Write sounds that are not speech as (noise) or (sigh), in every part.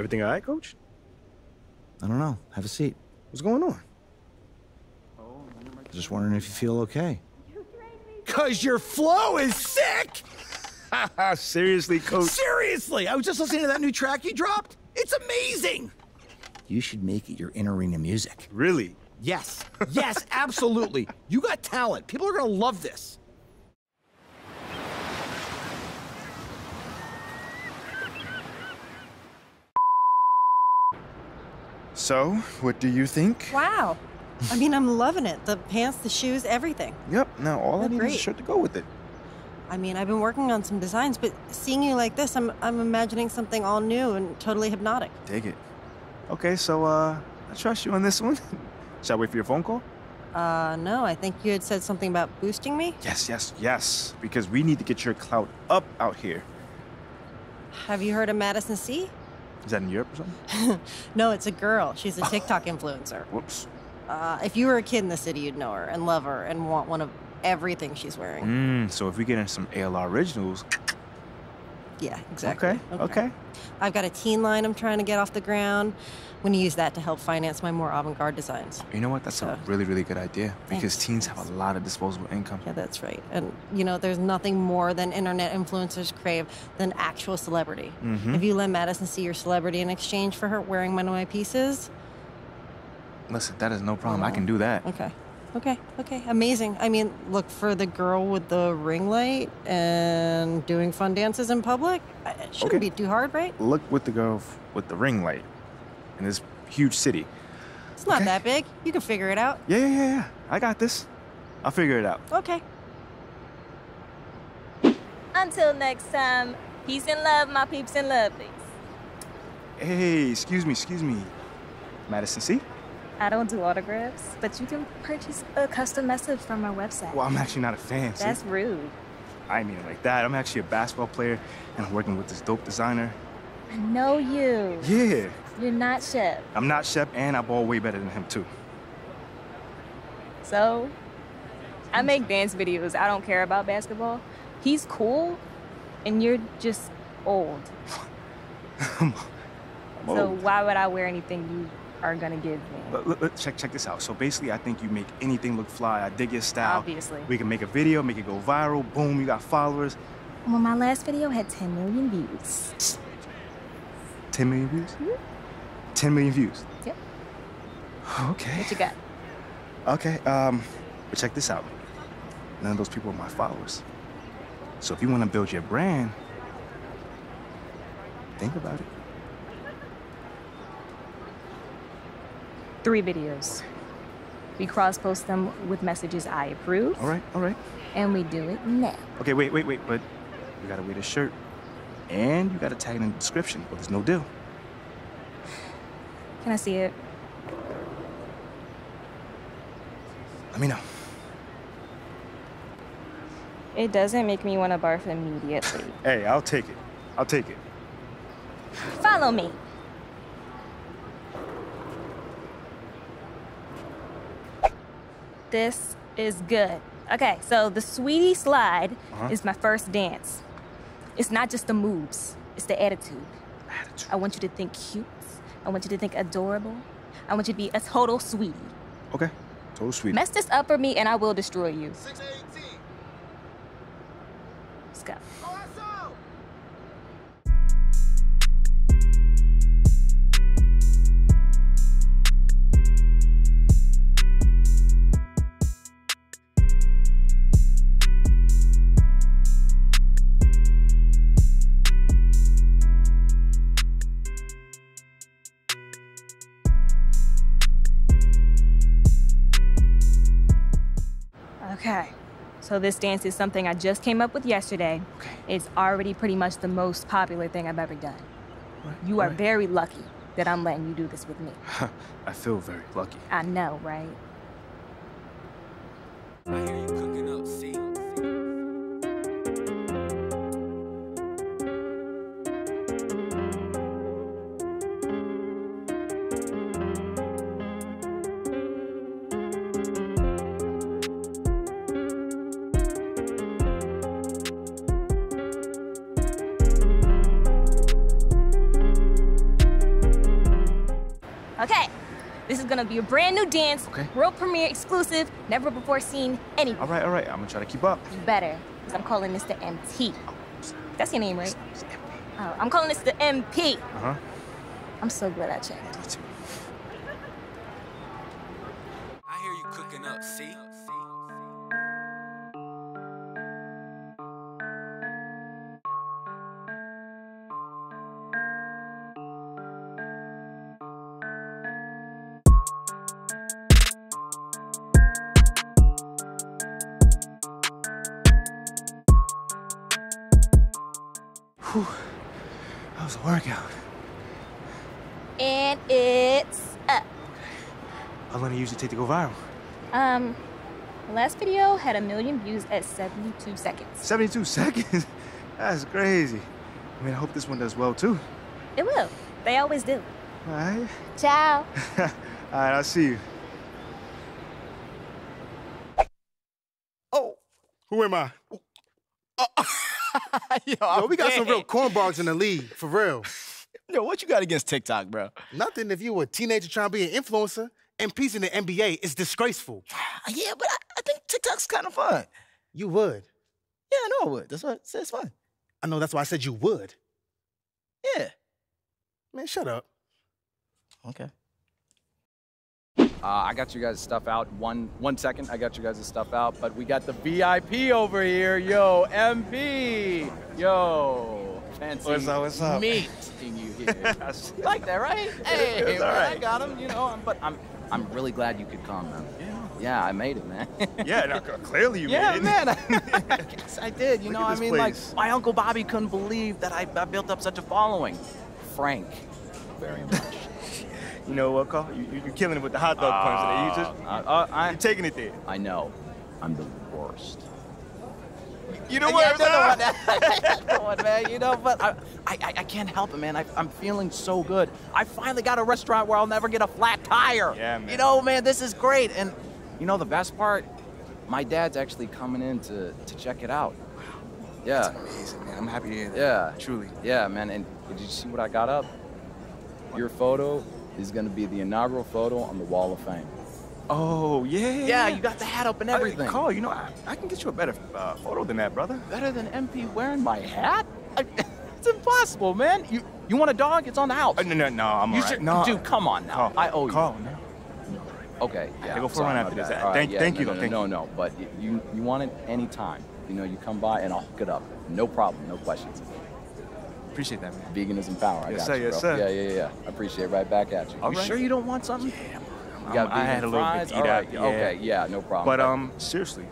Everything all right, coach? I don't know. Have a seat. What's going on? Just wondering if you feel okay. Cause your flow is sick! (laughs) Seriously, coach? Seriously, I was just listening to that new track you dropped. It's amazing. You should make it your in arena music. Really? Yes, yes, (laughs) absolutely. You got talent. People are gonna love this. So, what do you think? Wow. I mean, I'm loving it. The pants, the shoes, everything. Yep, now all I Look need is a shirt to go with it. I mean, I've been working on some designs, but seeing you like this, I'm I'm imagining something all new and totally hypnotic. Dig it. Okay, so, uh, I trust you on this one. (laughs) Shall I wait for your phone call? Uh, no, I think you had said something about boosting me. Yes, yes, yes. Because we need to get your clout up out here. Have you heard of Madison C? Is that in Europe or something? (laughs) No, it's a girl. She's a TikTok (sighs) influencer. Whoops. Uh, if you were a kid in the city, you'd know her and love her and want one of everything she's wearing. Mm, so if we get in some ALR originals. Yeah, exactly. Okay, okay. I've got a teen line I'm trying to get off the ground. I'm going to use that to help finance my more avant garde designs. You know what? That's a really, really good idea. Because Thanks, teens have a lot of disposable income. Yeah, that's right. And, you know, there's nothing more than internet influencers crave than actual celebrity. Mhm. If you let Madison see your celebrity in exchange for her wearing one of my pieces, Listen, that is no problem. I can do that. okay. Okay, okay, amazing. I mean, look for the girl with the ring light and doing fun dances in public. Uh, It shouldn't Okay. be too hard, right? Look with the girl f- with the ring light in this huge city. It's not Okay. that big. You can figure it out. Yeah, yeah, yeah, yeah. I got this. I'll figure it out. Okay. Until next time, peace and love, my peeps and lovelies. Hey, excuse me, excuse me. Madison C? I don't do autographs, but you can purchase a custom message from our website. Well, I'm actually not a fan. see? That's rude. I mean it like that. I'm actually a basketball player and I'm working with this dope designer. I know you. Yeah. You're not Shep. I'm not Shep and I ball way better than him, too. So, I make dance videos. I don't care about basketball. He's cool, and you're just old. (laughs) I'm So old. why would I wear anything you are gonna give me? Look, look, look, check, check this out. So basically, I think you make anything look fly. I dig your style. Obviously. We can make a video, make it go viral. Boom, you got followers. Well, my last video had 10 million views. 10 million views? 10 million views. Yep. Okay. What you got? Okay, um, but check this out. None of those people are my followers. So if you want to build your brand, think about it. Three videos. We cross post them with messages I approve, All right, all right. and we do it now. Okay, wait, wait, wait, but you gotta wear the shirt. And you gotta tag it in the description, or there's no deal. Can I see it? Let me know. It doesn't make me want to barf immediately. Hey, I'll take it. I'll take it. Follow me. This is good. Okay, so the sweetie slide Uh-huh. is my first dance. It's not just the moves, it's the attitude. Attitude. I want you to think cute. I want you to think adorable. I want you to be a total sweetie. Okay, total sweet. Mess this up for me and I will destroy you. 618. Let's go. So this dance is something I just came up with yesterday. Okay. It's already pretty much the most popular thing I've ever done. Right, You are right. very lucky that I'm letting you do this with me. (laughs) I feel very lucky. I know, right? Okay, be a brand new dance, Okay. world premiere exclusive, never before seen anywhere. All right, all right. I'm gonna try to keep up. You better, because I'm calling this the MT. That's your name, right? Oh, I'm calling this the MP. Uh huh. I'm so glad I checked. I hear you cooking up, see? That was a workout. And it's up. How long do you usually take to go viral? Um, last video had a million views at 72 seconds. 72 (laughs) seconds? That's crazy. I mean, I hope this one does well too. It will. They always do. All right. Ciao. (laughs) all right, I'll see you. Oh, who am I? (laughs) yo, Yo, we got some real dead. cornballs in the league, for real. (laughs) Yo, what you got against TikTok, bro? Nothing if you were a teenager trying to be an influencer. MPs in the NBA is disgraceful. (sighs) Yeah, but I, I think TikTok's kind of fun. You would. Yeah, I know I would. That's what I said. It's fun. I know that's why I said you would. Yeah. Man, shut up. Okay. Uh, I got you guys' stuff out. One one second, I got you guys' stuff out. But we got the VIP over here. Yo, MP. Yo, fancy What's up, what's up? meeting you here. (laughs) You like that, right? Hey, all I got him. You know, but I'm I'm really glad you could come, man. Yeah. Yeah, I made it, man. (laughs) Yeah, no, clearly you yeah, made it. Yeah, man. (laughs) I, guess I did. You Look know, I mean, place. like my uncle Bobby couldn't believe that I, I built up such a following. Frank, very much. You know what, Carl? You, you're killing it with the hot dog punch today. You just, Uh, uh, I, you're taking it there. I know. I'm the worst. You know Yeah, what? Come (laughs) on, man. You know, but I, I, I- can't help it, man. I, I'm feeling so good. I finally got a restaurant where I'll never get a flat tire. Yeah, man. You know, man, this is great. And you know the best part? My dad's actually coming in to, to check it out. Yeah. That's Amazing, man. I'm happy to hear that. Yeah. Truly. Yeah, man. And did you see what I got up? Your photo is going to be the inaugural photo on the Wall of Fame. Oh, yeah. Yeah, you got the hat up and Hey, everything. Carl, you know, I, I can get you a better uh, photo than that, brother. Better than MP wearing my hat? I, (laughs) it's impossible, man. You you want a dog? It's on the house. Uh, no, no, no, I'm you all right. should, no, dude, come on now. Carl, I owe you. Carl, no. Okay, yeah. go I'm for a run after this. that. Uh, thank- yeah, thank no, you, no, though, thank no, you. no, but you you want it anytime. You know, you come by and I'll hook it up. No problem, no questions. Appreciate that, man. Veganism power. I Yes, got sir, you, yes, bro. sir. Yeah, yeah, yeah. I appreciate it. Right back at you. All you right. sure you don't want something? Yeah, You got I'm- I had a little fries? bit to eat All out. Yeah. Okay, yeah, no problem. But um, seriously,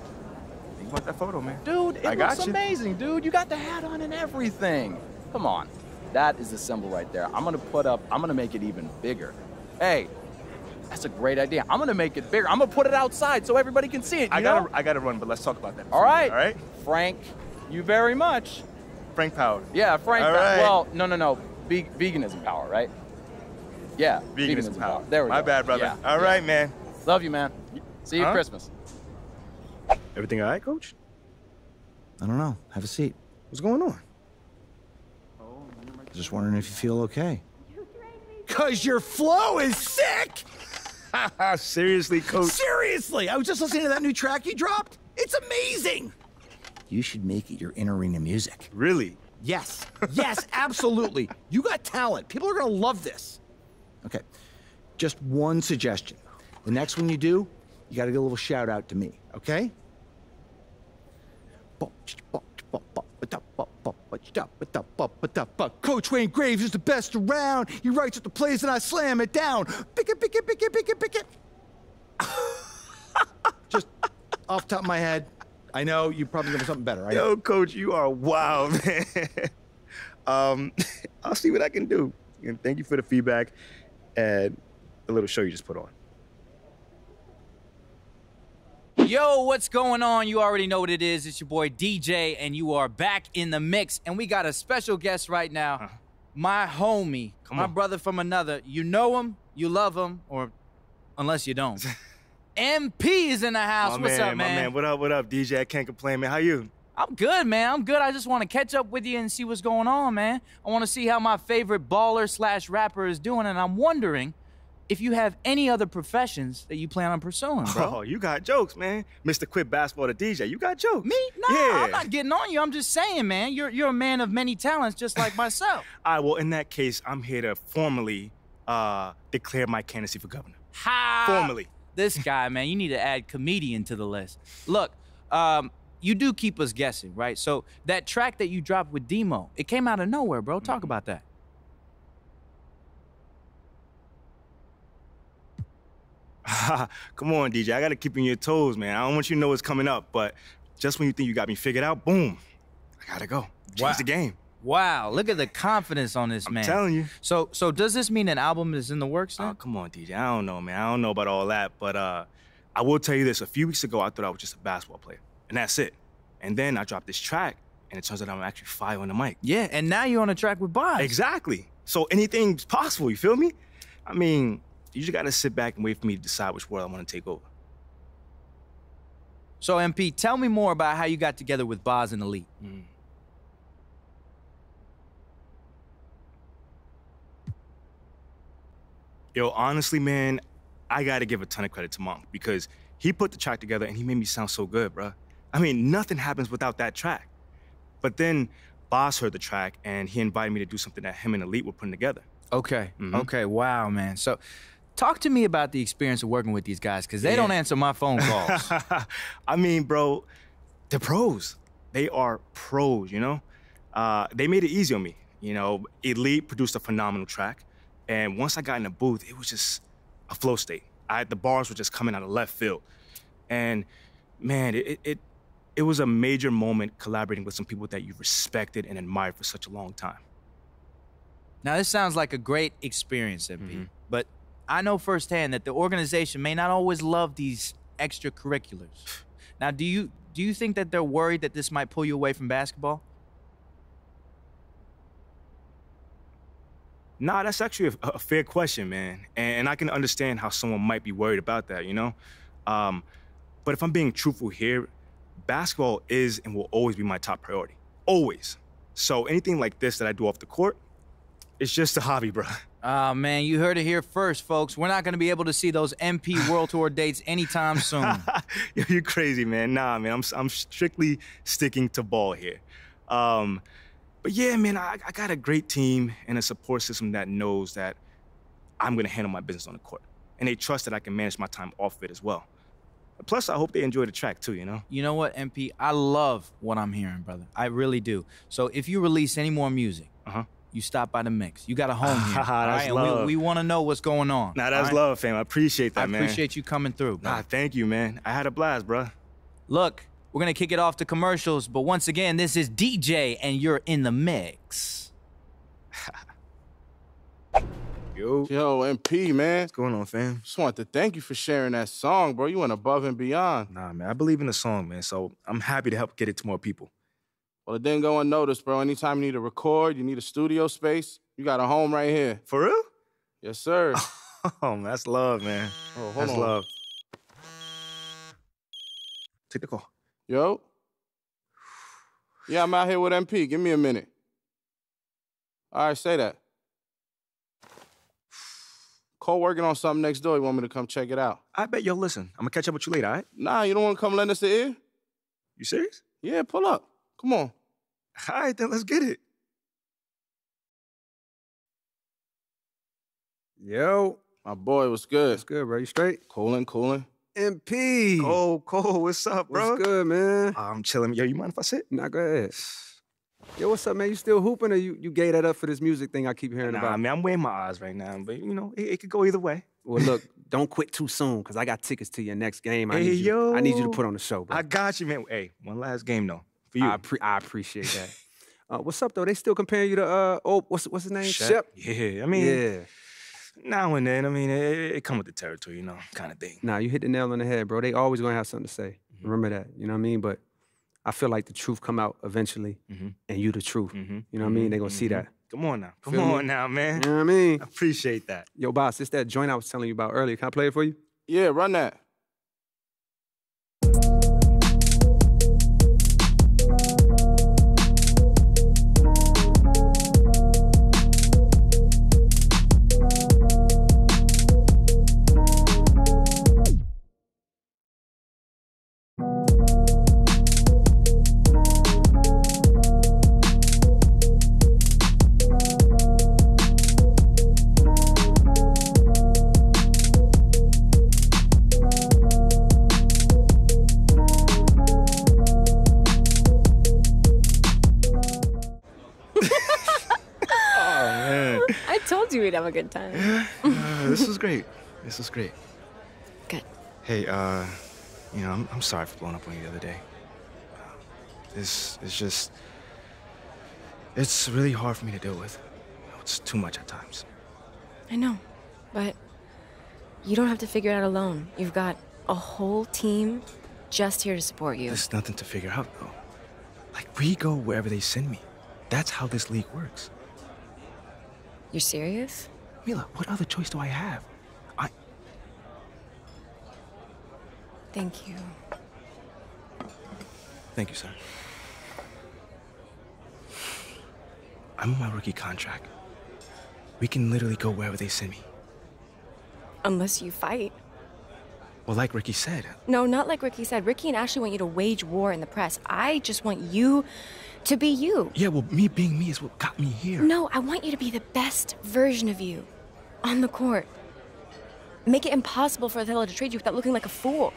think about that photo, man. Dude, it I got looks you. amazing, dude. You got the hat on and everything. Come on. That is the symbol right there. I'm gonna put up, I'm gonna make it even bigger. Hey, that's a great idea. I'm gonna make it bigger. I'm gonna put it outside so everybody can see it. You I gotta. I gotta run, but let's talk about that. All you right. All right. Frank, you very much. Frank Power. Yeah, Frank. All right. Well, no, no, no. Ve- veganism power, right? Yeah. Veganism power. There we My go. bad, brother. Yeah, All yeah. right, man. Love you, man. See you Huh? at Christmas. Everything all right, Coach? I don't know. Have a seat. What's going on? Just wondering if you feel okay. Cause your flow is sick! (laughs) Seriously, Coach? Seriously, I was just listening to that new track you dropped. It's amazing. You should make it your in arena music. Really? Yes, yes, (laughs) absolutely. You got talent. People are gonna love this. Okay, just one suggestion. The next one you do, you gotta give a little shout out to me, okay? Coach Wayne Graves is the best around. He writes at the plays and I slam it down. Pick it, pick it, pick it, pick it, pick it. (laughs) Just off the top of my head. I know you probably think of something better. I know. Yo, Coach, you are wild, (laughs) man. um, (laughs) I'll see what I can do. And thank you for the feedback and the little show you just put on. Yo, what's going on? You already know what it is. It's your boy DJ, and you are back in the mix. And we got a special guest right now, my homie, Come my on. brother from another. You know him, you love him, or unless you don't. (laughs) MP is in the house. my what's man, up, my man. What up, what up, DJ? I can't complain, man. How you? I'm good, man. I'm good. I just want to catch up with you and see what's going on, man. I want to see how my favorite baller slash rapper is doing, and I'm wondering, if you have any other professions that you plan on pursuing, bro. Oh, you got jokes, man. Mr. Quit Basketball to DJ, you got jokes. Me? Nah, yeah. I'm not getting on you. I'm just saying, man. You're you're a man of many talents, just like (laughs) myself. All right, well, in that case, I'm here to formally uh, declare my candidacy for governor. Ha! Formally. This guy, man, you need to add comedian to the list. Look, um, you do keep us guessing, right? So that track that you dropped with Demo, it came out of nowhere, bro. Talk about that. (laughs) Come on, DJ. I got to keep you on your toes, man. I don't want you to know what's coming up, but just when you think you got me figured out, boom, I got to go. Change Wow. the game. Wow, look at the confidence on this man. I'm telling you. So, so does this mean an album is in the works? Then? Oh, come on, DJ. I don't know, man. I don't know about all that, but uh, I will tell you this. A few weeks ago, I thought I was just a basketball player, and that's it. And then I dropped this track, and it turns out I'm actually fire on the mic. Yeah, and now you're on a track with Bas. Exactly. So anything's possible, you feel me? I mean, you just gotta sit back and wait for me to decide which world I wanna take over. So, MP, tell me more about how you got together with Bas and Elite. Yo, honestly, man, I gotta give a ton of credit to Monk because he put the track together and he made me sound so good, bruh. I mean, nothing happens without that track. But then Bas heard the track and he invited me to do something that him and Elite were putting together. Okay. Mhm. Okay. Wow, man. So, talk to me about the experience of working with these guys because they Yeah. don't answer my phone calls. (laughs) I mean, bro, they're pros. They are pros, you know? Uh, they made it easy on me. You know, Elite produced a phenomenal track. And once I got in the booth, it was just a flow state. I, the bars were just coming out of left field. And man, it, it, it, it was a major moment collaborating with some people that you respected and admired for such a long time. now, this sounds like a great experience, MP, mm-hmm. but I know firsthand that the organization may not always love these extracurriculars. Now, do you do you think that they're worried that this might pull you away from basketball? Nah, that's actually a, a fair question, man. And, and I can understand how someone might be worried about that, you know? Um, but if I'm being truthful here, basketball is and will always be my top priority. Always. So anything like this that I do off the court, it's just a hobby, bro. (laughs) Ah, man, you heard it here first, folks. We're not going to be able to see those MP (laughs) World Tour dates anytime soon. (laughs) Yo, you crazy, man. Nah, man, I'm, I'm strictly sticking to ball here. Um, but yeah, man, I, I got a great team and a support system that knows that I'm gonna handle my business on the court. And they trust that I can manage my time off it as well. Plus, I hope they enjoy the track too, you know? You know what, MP? I love what I'm hearing, brother. I really do. So if you release any more music, uh-huh. you stop by the mix. You got a home (laughs) here. That's right? Love. we, we want to know what's going on. Nah, that's right? love, fam. I appreciate that, I man. appreciate you coming through. Nah, thank you, man. I had a blast, bro. Look, we're gonna kick it off to commercials, but once again, this is DJ, and you're in the mix. (laughs) Yo. Yo, MP, man. What's going on, fam? Just wanted to thank you for sharing that song, bro. You went above and beyond. Nah, man, I believe in the song, man. So I'm happy to help get it to more people. Well, it didn't go unnoticed, bro. Anytime you need to record, you need a studio space, you got a home right here. For real? Yes, sir. (laughs) Oh, man, that's love, man. Oh, hold that's on. love. Take the call. Yo. Yeah, I'm out here with MP. Give me a minute. All right, say that. Cole working on something next door. You want me to come check it out? I bet. Yo, listen, I'm gonna catch up with you later, all right? Nah, you don't want to come lend us an ear? You serious? Yeah, pull up. Come on. All right, then let's get it. Yo. My boy, what's good? What's good, bro? You straight? Cooling, cooling. MP. Cole, Cole, what's up, bro? What's good, man? I'm chilling. Yo, you mind if I sit? Nah, go ahead. Yo, what's up, man? You still hooping or you, you gave that up for this music thing I keep hearing Nah, about? I mean, I'm weighing my odds right now, but you know, it, it could go either way. Well, look, (laughs) don't quit too soon, because I got tickets to your next game. I Hey, need you, yo. I need you to put on the show, bro. I got you, man. Hey, one last game though for you. I, appre- I appreciate that. uh, what's up, though? They still comparing you to, uh, oh, what's, what's his name? Shep? Yeah, I mean, yeah. Now and then, I mean, it, it come with the territory, you know, kind of thing. Nah, you hit the nail on the head, bro. They always gonna have something to say. Mm-hmm. Remember that. You know what I mean? But I feel like the truth come out eventually, Mhm. and you the truth. Mhm. You know what I mean? They gonna see that. Come on now, come Feel me? on now, man. You know what I mean? I appreciate that. Yo, boss, it's that joint I was telling you about earlier. Can I play it for you? Yeah, run that. Good time. Uh, this was great. This was great. Good. Hey, uh, you know, I'm, I'm sorry for blowing up on you the other day. Uh, This is just. It's really hard for me to deal with. It's too much at times. I know, but you don't have to figure it out alone. You've got a whole team just here to support you. There's nothing to figure out, though. Like, we go wherever they send me. That's how this league works. You're serious? Mila, what other choice do I have? I. Thank you. Thank you, sir. I'm on my rookie contract. We can literally go wherever they send me. Unless you fight. Well, like Ricky said, No, not like Ricky said. Ricky and Ashley want you to wage war in the press. I just want you to be you. yeah, well, me being me is what got me here. No, I want you to be the best version of you on the court. Make it impossible for Othello to trade you without looking like a fool.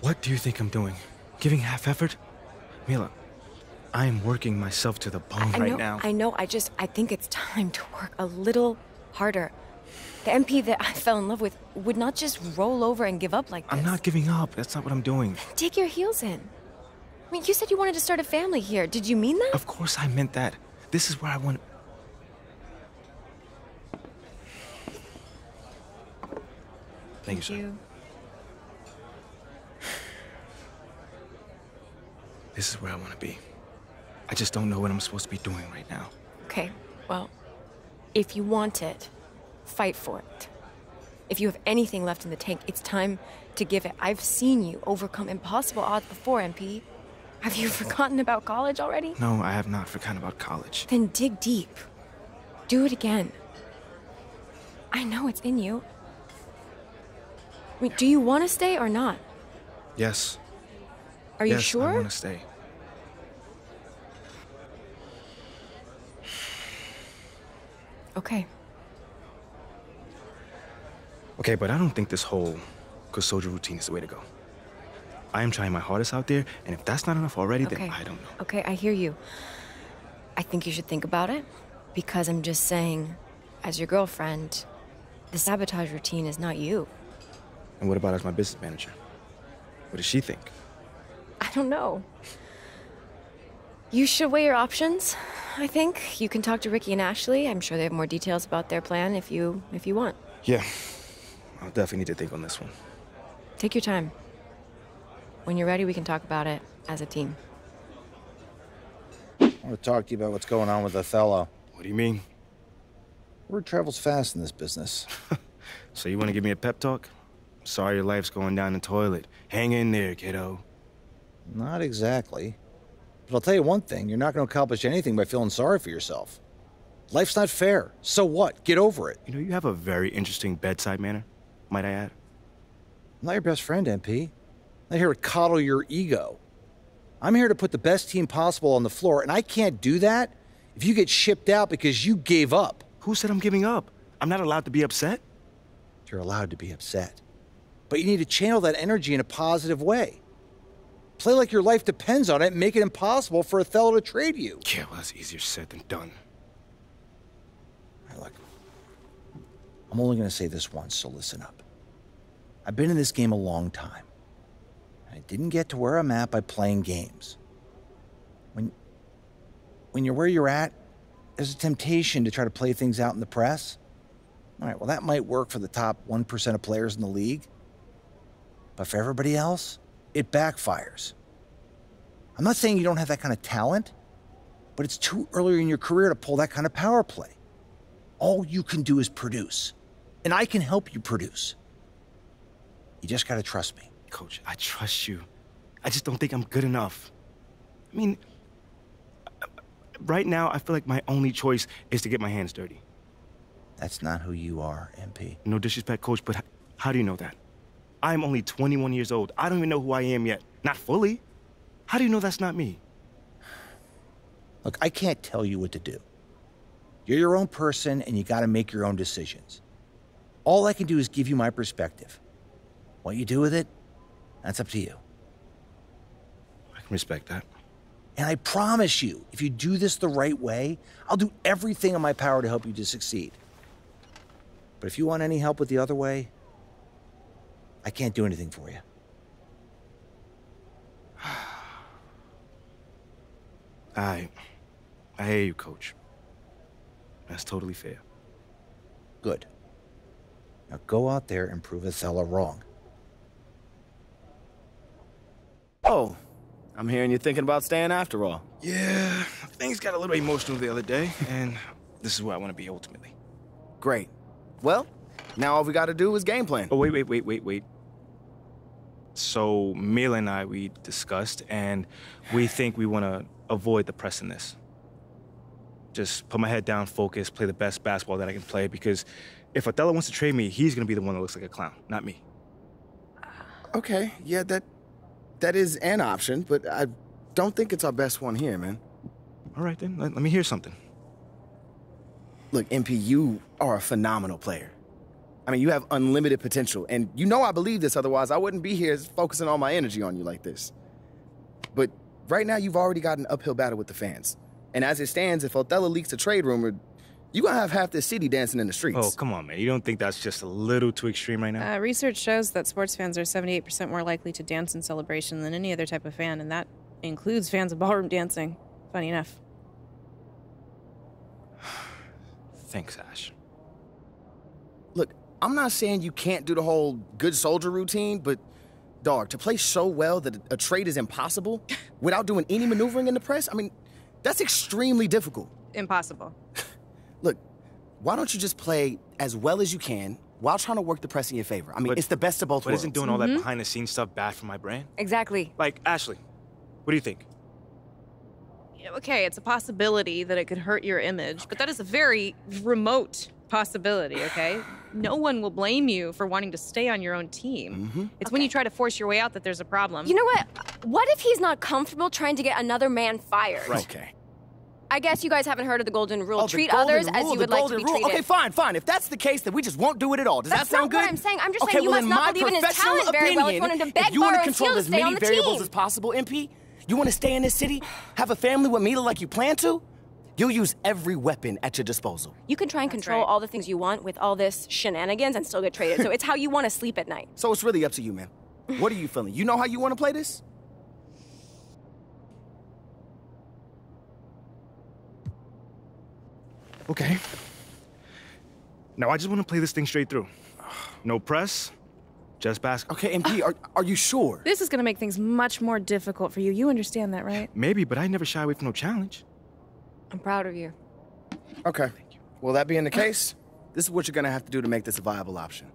What do you think I'm doing? Giving half effort? Mila, I am working myself to the bone I right know, now. I know. I just, I think it's time to work a little harder. The MP that I fell in love with would not just roll over and give up like this. I'm not giving up. That's not what I'm doing. Dig your heels in. I mean, you said you wanted to start a family here. Did you mean that? Of course I meant that. This is where I want. Thank you, sir. (sighs) This is where I want to be. I just don't know what I'm supposed to be doing right now. Okay, well, if you want it, fight for it. If you have anything left in the tank, it's time to give it. I've seen you overcome impossible odds before, MP. Have you (laughs) forgotten about college already? No, I have not forgotten about college. Then dig deep. Do it again. I know it's in you. I mean, do you want to stay or not? Yes. Are you yes, sure? I want to stay. Okay. Okay, but I don't think this whole Kusoja routine is the way to go. I am trying my hardest out there, and if that's not enough already, Okay. then I don't know. Okay, I hear you. I think you should think about it because I'm just saying, as your girlfriend, the sabotage routine is not you. And what about as my business manager? What does she think? I don't know. You should weigh your options. I think you can talk to Ricky and Ashley. I'm sure they have more details about their plan if you if you want. Yeah, I'll definitely need to think on this one. Take your time. When you're ready, we can talk about it as a team. I want to talk to you about what's going on with Othello. What do you mean? Word travels fast in this business. (laughs) So you want to give me a pep talk? Sorry your life's going down the toilet. Hang in there, kiddo. Not exactly. But I'll tell you one thing you're not going to accomplish anything by feeling sorry for yourself. Life's not fair. So what? Get over it. You know, you have a very interesting bedside manner, might I add. I'm not your best friend, MP. I'm not here to coddle your ego. I'm here to put the best team possible on the floor, and I can't do that if you get shipped out because you gave up. Who said I'm giving up? I'm not allowed to be upset. You're allowed to be upset. But you need to channel that energy in a positive way. Play like your life depends on it and make it impossible for Othello to trade you. Yeah, well, that's easier said than done. Look, I'm only going to say this once, so listen up. I've been in this game a long time. I didn't get to where I'm at by playing games. When, when you're where you're at, there's a temptation to try to play things out in the press. All right, well, that might work for the top 1% of players in the league. But for everybody else, it backfires. I'm not saying you don't have that kind of talent, but it's too early in your career to pull that kind of power play. All you can do is produce, and I can help you produce. You just gotta trust me. Coach, I trust you. I just don't think I'm good enough. I mean, right now, I feel like my only choice is to get my hands dirty. That's not who you are, MP. No disrespect, coach, but how do you know that? I'm only 21 years old. I don't even know who I am yet. Not fully. How do you know that's not me? Look, I can't tell you what to do. You're your own person, and you gotta make your own decisions. All I can do is give you my perspective. What you do with it, that's up to you. I can respect that. And I promise you, if you do this the right way, I'll do everything in my power to help you to succeed. But if you want any help with the other way, I can't do anything for you. (sighs) I, I hear you, coach. That's totally fair. Good. Now go out there and prove Othello wrong. Oh, I'm hearing you're thinking about staying after all. Yeah, things got a little emotional the other day, and this is where I want to be ultimately. Great. Well, now all we got to do is game plan. Oh, wait, wait, wait, wait, wait. So, Mila and I, we discussed, and we think we want to avoid the press in this. Just put my head down, focus, play the best basketball that I can play, because if Othello wants to trade me, he's going to be the one that looks like a clown, not me. Okay, yeah, that that is an option, but I don't think it's our best one here, man. All right, then. Let, let me hear something. Look, MP, you are a phenomenal player. I mean, you have unlimited potential, and you know I believe this, otherwise I wouldn't be here focusing all my energy on you like this. But right now, you've already got an uphill battle with the fans. And as it stands, if Othello leaks a trade rumor, you're gonna have half the city dancing in the streets. Oh, come on, man. You don't think that's just a little too extreme right now? Uh, research shows that sports fans are 78% more likely to dance in celebration than any other type of fan, and that includes fans of ballroom dancing. Funny enough. (sighs) Thanks, Ash. Look, I'm not saying you can't do the whole good soldier routine, but dog, to play so well that a trade is impossible (laughs) without doing any maneuvering in the press, I mean, that's extremely difficult. Impossible. (laughs) Look, why don't you just play as well as you can while trying to work the press in your favor? I mean, But- it's the best of both But worlds. isn't doing all that mm-hmm. behind the scenes stuff bad for my brand? Exactly. Like, Ashley, what do you think? Okay, it's a possibility that it could hurt your image, but that is a very remote possibility, okay? No one will blame you for wanting to stay on your own team. Mm-hmm. It's when you try to force your way out that there's a problem. You know what? What if he's not comfortable trying to get another man fired? Right. Okay. I guess you guys haven't heard of the golden rule. Oh, Treat golden others as you would like to be rule. treated. Okay, fine, fine. If that's the case, then we just won't do it at all. Does That's that sound not what good? I'm saying. I'm just okay, saying you well, must not my believe in his professional talent very well if you opinion, want him to beg, if you want borrow, to and control steal to as stay many on the variables team. as possible, MP, you want to stay in this city, have a family with Mila like you plan to, you'll use every weapon at your disposal. You can try and control all the things you want with all this shenanigans and still get traded. so it's how you want to sleep at night. So it's really up to you, man. What are you feeling? You know how you want to play this? Okay. Now I just want to play this thing straight through. No press, just basketball. Okay, MP, are, are you sure? This is going to make things much more difficult for you. You understand that, right? Maybe, but I never shy away from no challenge. I'm proud of you. Okay. Thank you. Well, that being the case, this is what you're going to have to do to make this a viable option.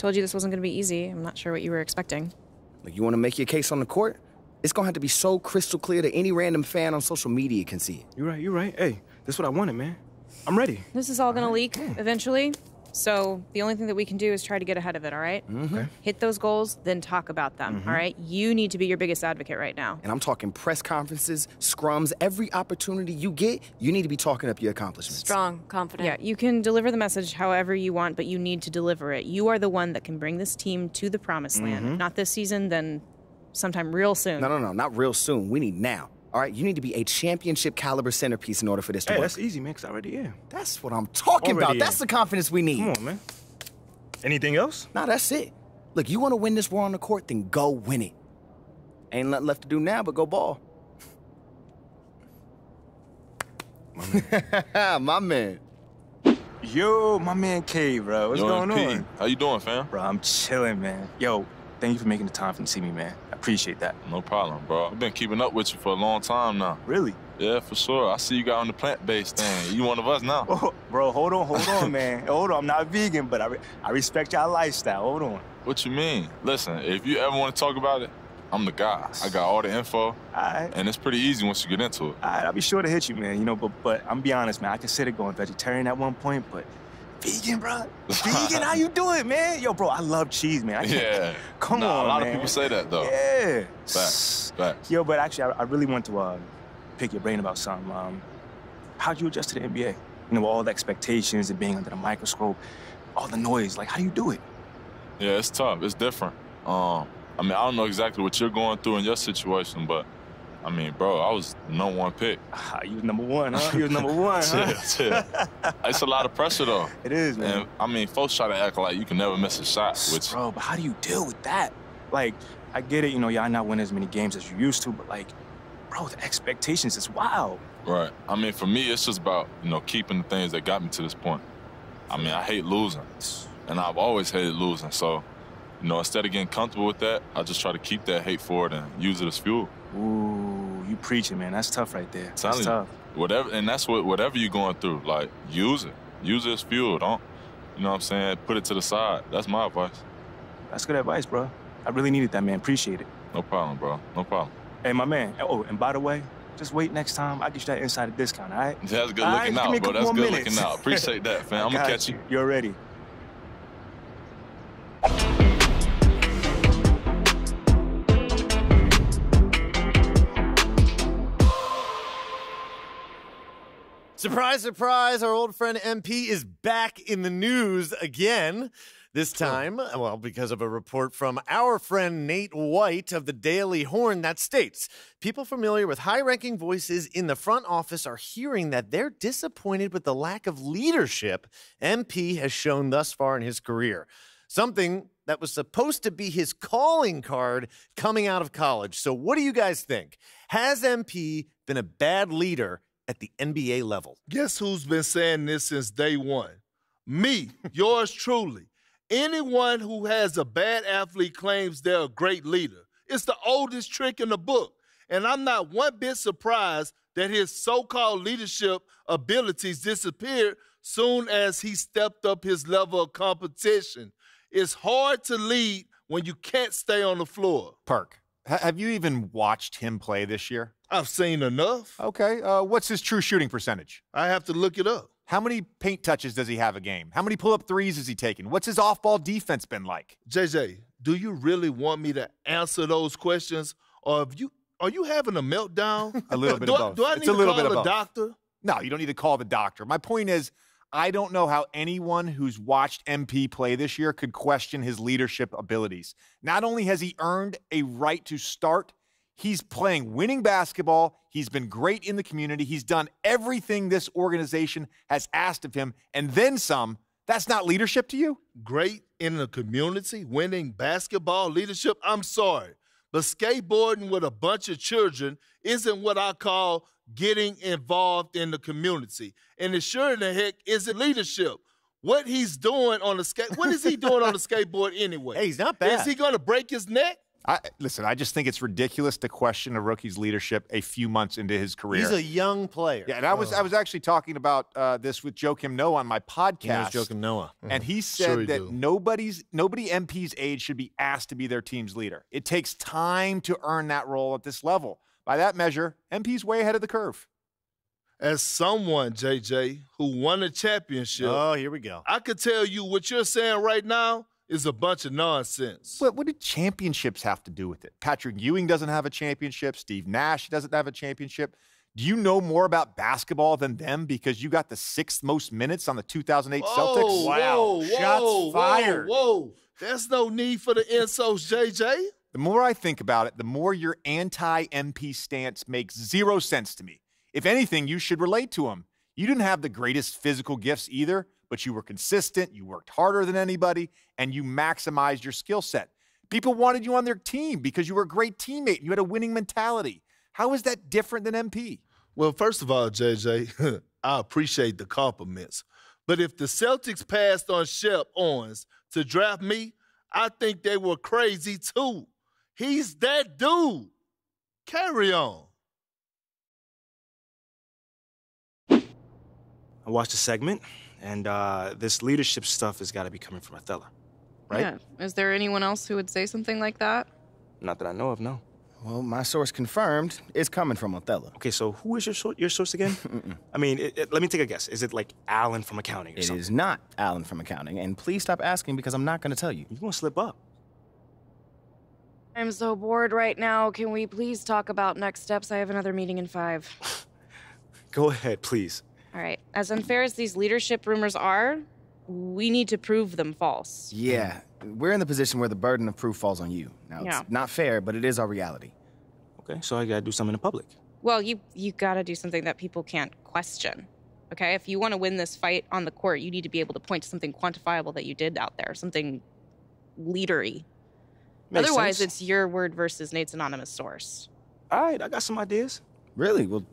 Told you this wasn't going to be easy. I'm not sure what you were expecting. Like, you want to make your case on the court? It's going to have to be so crystal clear that any random fan on social media can see it. You're right, you're right. Hey, this is what I wanted, man. I'm ready. This is all going to leak eventually. So the only thing that we can do is try to get ahead of it, all right? Okay. Hit those goals, then talk about them, all right? You need to be your biggest advocate right now. And I'm talking press conferences, scrums, every opportunity you get, you need to be talking up your accomplishments. Strong, confident. Yeah, you can deliver the message however you want, but you need to deliver it. You are the one that can bring this team to the promised land. Mhm. Not this season, then sometime real soon. No, no, no, not real soon. We need now. All right, you need to be a championship caliber centerpiece in order for this to Hey, work. that's easy, man, because I already am. That's what I'm talking about. Already That's the confidence we need. Come on, man. Anything else? Nah, that's it. Look, you want to win this war on the court, then go win it. Ain't nothing left to do now but go ball. (laughs) (laughs) My man. Yo, my man K, bro. What's Yo, going MP, on? How you doing, fam? Bro, I'm chilling, man. Yo, thank you for making the time to see me, man. Appreciate that. No problem, bro. I've been keeping up with you for a long time now. Really? Yeah, for sure. I see you got on the plant-based thing. (laughs) You one of us now. Oh, bro, hold on, hold on, man. (laughs) Hold on, I'm not vegan, but I, re- I respect your lifestyle. Hold on. What you mean? Listen, if you ever want to talk about it, I'm the guy. I got all the info, Alright. and it's pretty easy once you get into it. Alright, I'll be sure to hit you, man. You know, but but I'm be honest, man. I considered going vegetarian at one point, but vegan, bro. (laughs) Vegan, how you doing, man? Yo, bro, I love cheese, man. I can't, Yeah. (laughs) Come Nah, on, a lot man. of people say that though. Yeah. Facts. Facts. Yo, but actually, I, I really want to uh, pick your brain about something. Um, how'd you adjust to the NBA? You know, all the expectations and being under the microscope, all the noise. Like, how do you do it? Yeah, it's tough. It's different. Um, I mean, I don't know exactly what you're going through in your situation, but I mean, bro, I was number one pick. (laughs) Ah, you was number one, huh? You was number (laughs) one, huh? chill, chill. It's a lot of pressure, though. (laughs) It is, man. And I mean, folks try to act like you can never miss a shot, which Bro, but how do you deal with that? Like, I get it, you know, y'all not winning as many games as you used to, but like, bro, the expectations is wild. Right. I mean, for me, it's just about, you know, keeping the things that got me to this point. I mean, I hate losing. And I've always hated losing. So, you know, instead of getting comfortable with that, I just try to keep that hate for it and use it as fuel. Ooh, you preaching, man. That's tough right there. That's you, tough. Whatever, and that's what whatever you're going through, like use it, use it as fuel. Don't, you know what I'm saying? Put it to the side. That's my advice. That's good advice, bro. I really needed that, man. Appreciate it. No problem, bro. No problem. Hey, my man. Oh, and by the way, just wait next time. I'll get you that insider discount, all right? That's good All right, looking me out, bro. That's good minutes. looking out. Appreciate that, (laughs) fam. I'm gonna got catch you. You're ready. Surprise, surprise, our old friend MP is back in the news again. This time, well, because of a report from our friend Nate White of the Daily Horn that states people familiar with high ranking voices in the front office are hearing that they're disappointed with the lack of leadership MP has shown thus far in his career. Something that was supposed to be his calling card coming out of college. So, what do you guys think? Has MP been a bad leader at the NBA level? Guess who's been saying this since day one? Me, (laughs) yours truly. Anyone who has a bad athlete claims they're a great leader. It's the oldest trick in the book. And I'm not one bit surprised that his so called leadership abilities disappeared soon as he stepped up his level of competition. It's hard to lead when you can't stay on the floor. Perk, ha- have you even watched him play this year? I've seen enough. Okay. Uh, what's his true shooting percentage? I have to look it up. How many paint touches does he have a game? How many pull up threes has he taken? What's his off ball defense been like? JJ, do you really want me to answer those questions, or you are you having a meltdown? (laughs) A little bit do of I- both. Do I it's need a to little call bit of a both. doctor? No, you don't need to call the doctor. My point is, I don't know how anyone who's watched MP play this year could question his leadership abilities. Not only has he earned a right to start, he's playing winning basketball. He's been great in the community. He's done everything this organization has asked of him, and then some. That's not leadership to you? Great in the community, winning basketball leadership. I'm sorry, but skateboarding with a bunch of children isn't what I call getting involved in the community. And it sure in the heck isn't leadership. What he's doing on the skate, what is he doing on the (laughs) skateboard anyway? Hey, he's not bad. Is he going to break his neck? I, listen, I just think it's ridiculous to question a rookie's leadership a few months into his career. He's a young player. Yeah, and I was I was actually talking about uh, this with Joakim Noah on my podcast. He knows Joakim Noah. and he said Sure that do. nobody's nobody MP's age should be asked to be their team's leader. It takes time to earn that role at this level. By that measure, MP's way ahead of the curve. As someone, JJ, who won a championship, Oh, here we go. I could tell you what you're saying right now is a bunch of nonsense. What, what did championships have to do with it? Patrick Ewing doesn't have a championship. Steve Nash doesn't have a championship. Do you know more about basketball than them because you got the sixth most minutes on the 2008 Celtics? Whoa, whoa, Shots whoa, fired. Whoa, whoa. There's no need for the insults, JJ. The more I think about it, the more your anti MP stance makes zero sense to me. If anything, you should relate to him. You didn't have the greatest physical gifts either, but you were consistent, you worked harder than anybody, and you maximized your skill set. People wanted you on their team because you were a great teammate you had a winning mentality. How is that different than MP? Well, first of all, JJ, (laughs) I appreciate the compliments. But if the Celtics passed on Shep Owens to draft me, I think they were crazy too. He's that dude. Carry on. I watched the segment, and uh, this leadership stuff has got to be coming from Othello, right? Yeah. Is there anyone else who would say something like that? Not that I know of, no. Well, my source confirmed it's coming from Othello. Okay, so who is your sor- your source again? (laughs) I mean, it, it- let me take a guess. Is it like Alan from accounting or It something? is not Alan from accounting, and please stop asking because I'm not going to tell you. You're going to slip up. I'm so bored right now. Can we please talk about next steps? I have another meeting in five. (laughs) Go ahead, please. All right. As unfair as these leadership rumors are, we need to prove them false. Yeah, we're in the position where the burden of proof falls on you. Now, Yeah. it's not fair, but it is our reality. Okay, so I gotta do something in public. Well, you you got to do something that people can't question. Okay? If you want to win this fight on the court, you need to be able to point to something quantifiable that you did out there, something leadery. Makes Otherwise, sense. it's your word versus Nate's anonymous source. All right, I got some ideas. Really? Well,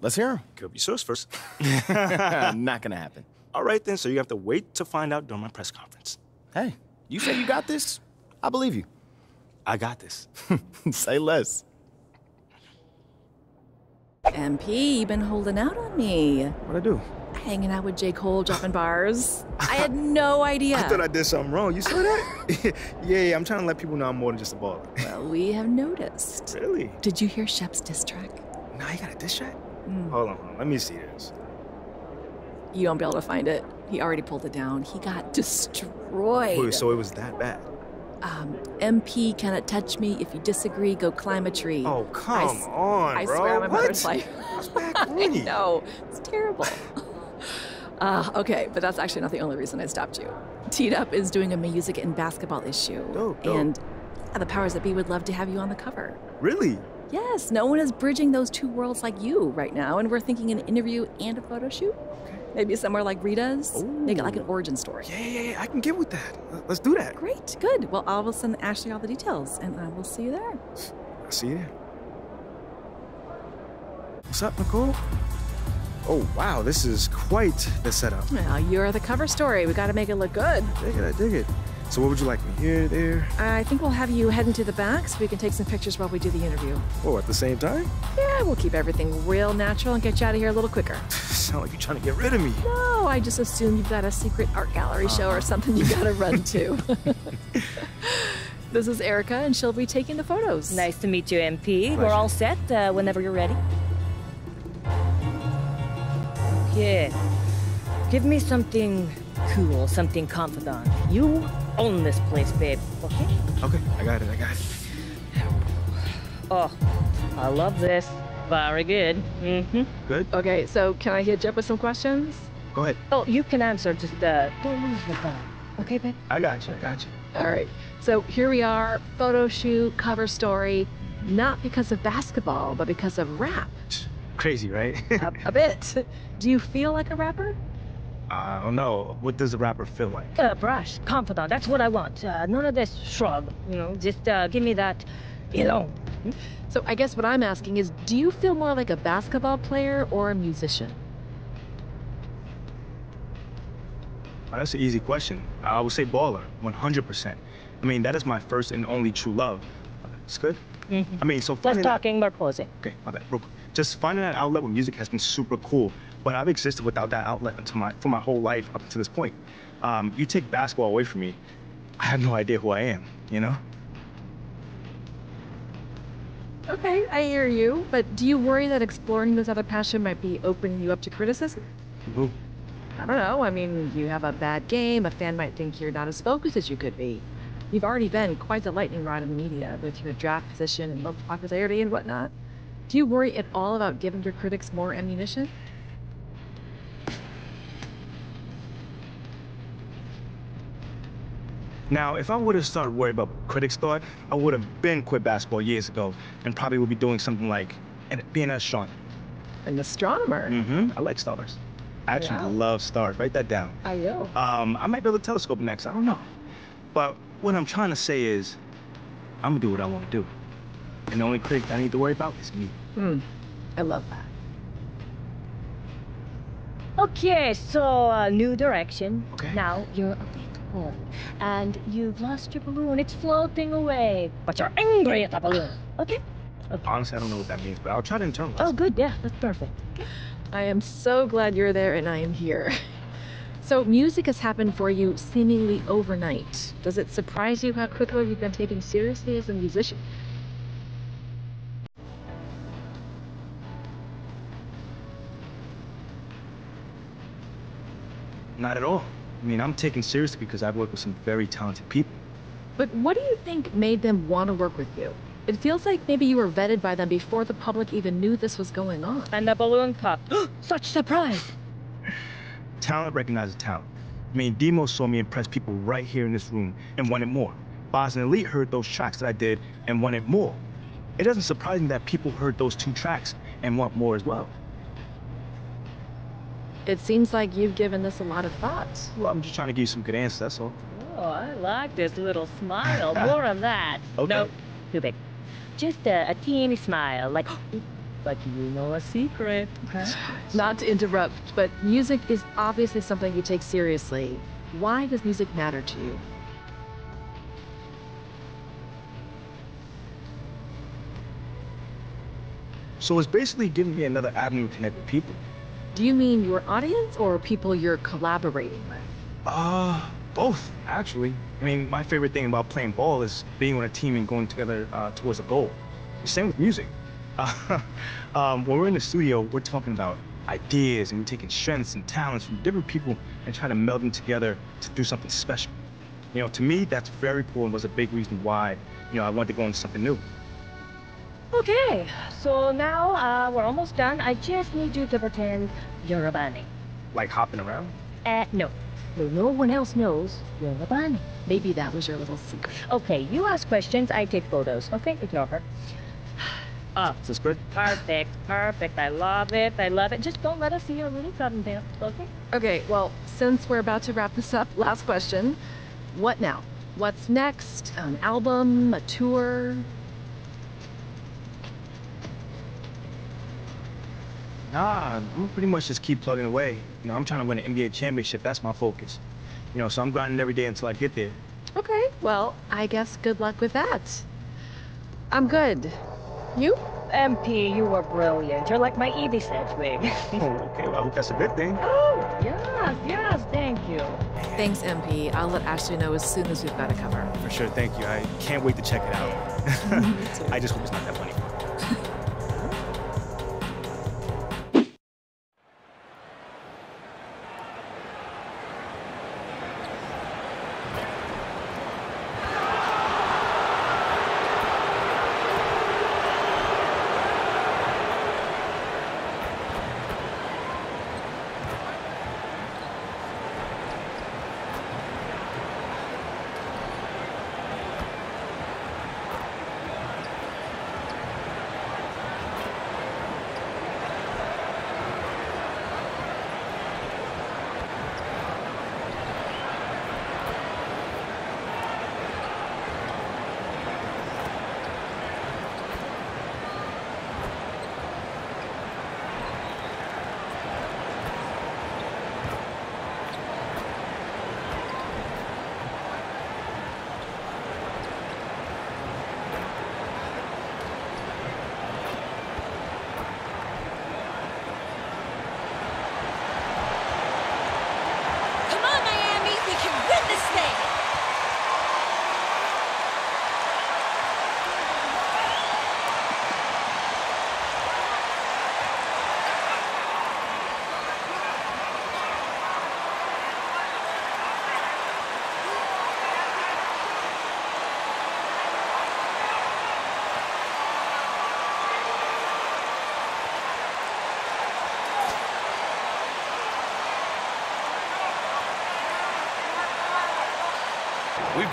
let's hear them. Could be source first. (laughs) (laughs) not gonna happen. All right then, so you have to wait to find out during my press conference. Hey, you say you got this? I believe you. I got this. (laughs) say less. MP, you been holding out on me. What'd I do? Hanging out with J. Cole, dropping bars. (laughs) I had no idea. I thought I did something wrong. You saw that? (laughs) yeah, yeah, I'm trying to let people know I'm more than just a baller. (laughs) Well, we have noticed. Really? Did you hear Shep's diss track? Now you got a diss track? Mm. Hold on, hold on. Let me see this. You won't be able to find it. He already pulled it down. He got destroyed. Wait, so it was that bad? Um, MP cannot touch me. If you disagree, go climb a tree. Oh, come I on, I bro. swear on my What? mother's life. I know. It's terrible. Uh, okay, but that's actually not the only reason I stopped you. Teed Up is doing a music and basketball issue. Dope, dope. And uh, the powers that be would love to have you on the cover. Really? Yes, no one is bridging those two worlds like you right now, and we're thinking an interview and a photo shoot. Maybe somewhere like Rita's. Make it like an origin story. Yeah, yeah, yeah. I can get with that. Let's do that. Great, good. Well, I will send Ashley all the details, and I will see you there. I'll see you there. What's up, Nicole? Oh, wow, this is quite the setup. Well, you're the cover story. We got to make it look good. Dig it, I dig it. So what would you like me here, there? I think we'll have you head into the back so we can take some pictures while we do the interview. Oh, at the same time? Yeah, we'll keep everything real natural and get you out of here a little quicker. (laughs) Sound like you're trying to get rid of me. No, I just assume you've got a secret art gallery show or something you gotta run to. (laughs) (laughs) this is Erica, and she'll be taking the photos. Nice to meet you, MP. We're all set uh, whenever you're ready. Yeah. Give me something cool, something confidant. You own this place, babe. Okay? Okay, I got it, I got it. Oh, I love this. Very good. Mm-hmm. Good? Okay, so can I hit you up with some questions? Go ahead. Oh, you can answer. Just uh, don't lose the phone. Okay, babe? I got you, I got you. All right. So here we are, photo shoot, cover story, not because of basketball, but because of rap. Crazy, right? a, a (laughs) bit. Do you feel like a rapper? I don't know. What does a rapper feel like? Uh, brush, confidant. That's what I want. Uh, none of this shrug. You know, just uh, give me that. You know. So I guess what I'm asking is, do you feel more like a basketball player or a musician? Oh, that's an easy question. I would say baller, 100%. I mean, that is my first and only true love. It's good. Mhm. I mean, so Less finding that- talking, more posing. Okay, my bad. Real quick. Just finding that outlet with music has been super cool, but I've existed without that outlet until my for my whole life up to this point. Um, you take basketball away from me, I have no idea who I am. You know? Okay, I hear you, but do you worry that exploring this other passion might be opening you up to criticism? Who? I don't know. I mean, you have a bad game. A fan might think you're not as focused as you could be. You've already been quite the lightning rod in the media with your draft position and popularity and whatnot. Do you worry at all about giving your critics more ammunition? Now, if I would have started worrying about critics thought, I would have been quit basketball years ago and probably would be doing something like and being an astronomer. An astronomer? Mm-hmm. I like stars. I actually Wow. love stars. Write that down. I will. Um, I might build a telescope next. I don't know. But what I'm trying to say is, I'm gonna do what I want to do, and the only critic I need to worry about is me. Hmm. I love that. Okay, so uh, new direction. Okay. Now you're a bit bored, and you've lost your balloon. It's floating away, but you're angry at the balloon. Okay. Honestly, I don't know what that means, but I'll try to internalize. Oh, good. Yeah, that's perfect. I am so glad you're there and I am here. So, music has happened for you seemingly overnight. Does it surprise you how quickly you've been taken seriously as a musician? Not at all. I mean, I'm taken seriously because I've worked with some very talented people. But what do you think made them want to work with you? It feels like maybe you were vetted by them before the public even knew this was going on. And the balloon popped. (gasps) Such surprise! talent recognizes talent. I mean, Demo saw me impress people right here in this room and wanted more. Boz and Elite heard those tracks that I did and wanted more. It doesn't surprise me that people heard those two tracks and want more as well. It seems like you've given this a lot of thought. Well, I'm just trying to give you some good answers, that's all. Oh, I like this little smile. More of that. (laughs) Okay. No, too big. Just a, a teeny smile, like, (gasps) but you know a secret. Huh? (gasps) Not to interrupt, but music is obviously something you take seriously. Why does music matter to you? So it's basically giving me another avenue to connect with people. Do you mean your audience or people you're collaborating with? Uh, both, actually. I mean, my favorite thing about playing ball is being on a team and going together uh, towards a goal. Same with music. (laughs) Uh, um, when we're in the studio, we're talking about ideas and we're taking strengths and talents from different people and trying to meld them together to do something special. You know, to me, that's very cool and was a big reason why, you know, I wanted to go into something new. Okay, so now uh, we're almost done. I just need you to pretend you're a bunny. Like hopping around? Uh, no. No, no one else knows you're a bunny. Maybe that was your little secret. Okay, you ask questions, I take photos. Okay, it's over. Oh, Is this good? perfect, perfect. I love it, I love it. Just don't let us see your little sudden dance, okay? Okay, well, since we're about to wrap this up, last question. What now? What's next? An album? A tour? Nah, we pretty much just keep plugging away. You know, I'm trying to win an NBA championship. That's my focus. You know, so I'm grinding every day until I get there. Okay, well, I guess good luck with that. I'm good. You? MP, you were brilliant. You're like my Edie Sedgwick. (laughs) Oh, okay, well, I hope that's a good thing. oh, yes, yes, thank you. Thanks, MP. I'll let Ashley know as soon as we've got a cover. For sure, thank you. I can't wait to check it out. (laughs) (laughs) I just hope it's not that funny.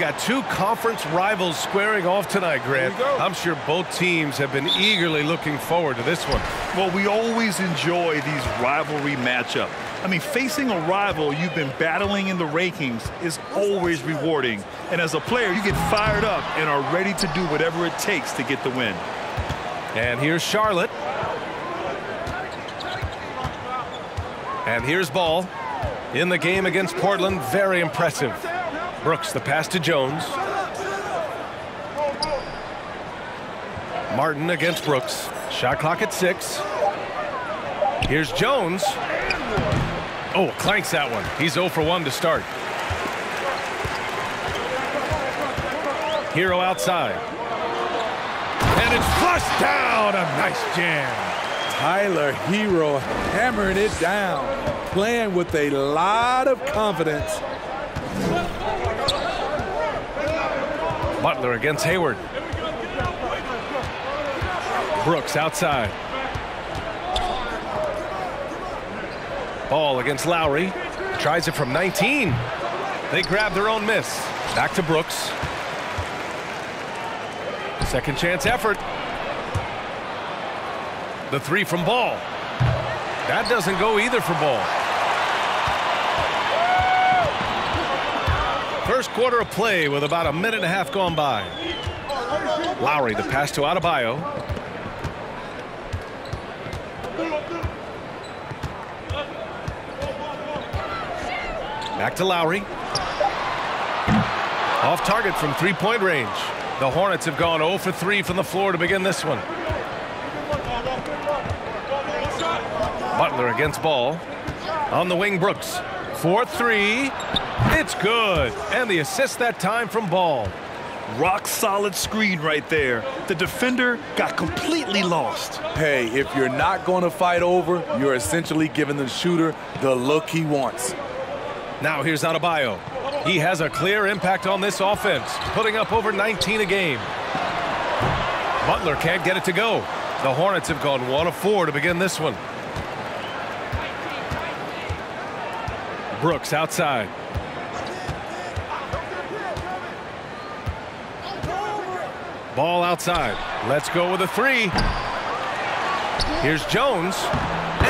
Got two conference rivals squaring off tonight, Grant. I'm sure both teams have been eagerly looking forward to this one. Well, we always enjoy these rivalry matchups. I mean, facing a rival you've been battling in the rankings is always rewarding. And as a player, you get fired up and are ready to do whatever it takes to get the win. And here's Charlotte. And here's Ball. In the game against Portland, very impressive. Brooks, the pass to Jones. Martin against Brooks. Shot clock at six. Here's Jones. Oh, clanks that one. He's 0 for 1 to start. Herro outside. And it's flushed down. A nice jam. Tyler Herro hammering it down, playing with a lot of confidence. Butler against Hayward. Brooks outside. Ball against Lowry. tries it from 19. They grab their own miss. Back to Brooks. Second chance effort. The three from Ball. That doesn't go either for Ball. First quarter of play with about a minute and a half gone by. Lowry, the pass to Adebayo. Back to Lowry. Off target from three-point range. The Hornets have gone 0 for 3 from the floor to begin this one. Butler against ball. On the wing, Brooks. 4-3. It's good. And the assist that time from Ball. Rock solid screen right there. The defender got completely lost. Hey, if you're not going to fight over, you're essentially giving the shooter the look he wants. Now here's Adebayo. He has a clear impact on this offense, putting up over 19 a game. Butler can't get it to go. The Hornets have gone 1 of 4 to begin this one. Brooks outside. Ball outside. Let's go with a three. Here's Jones.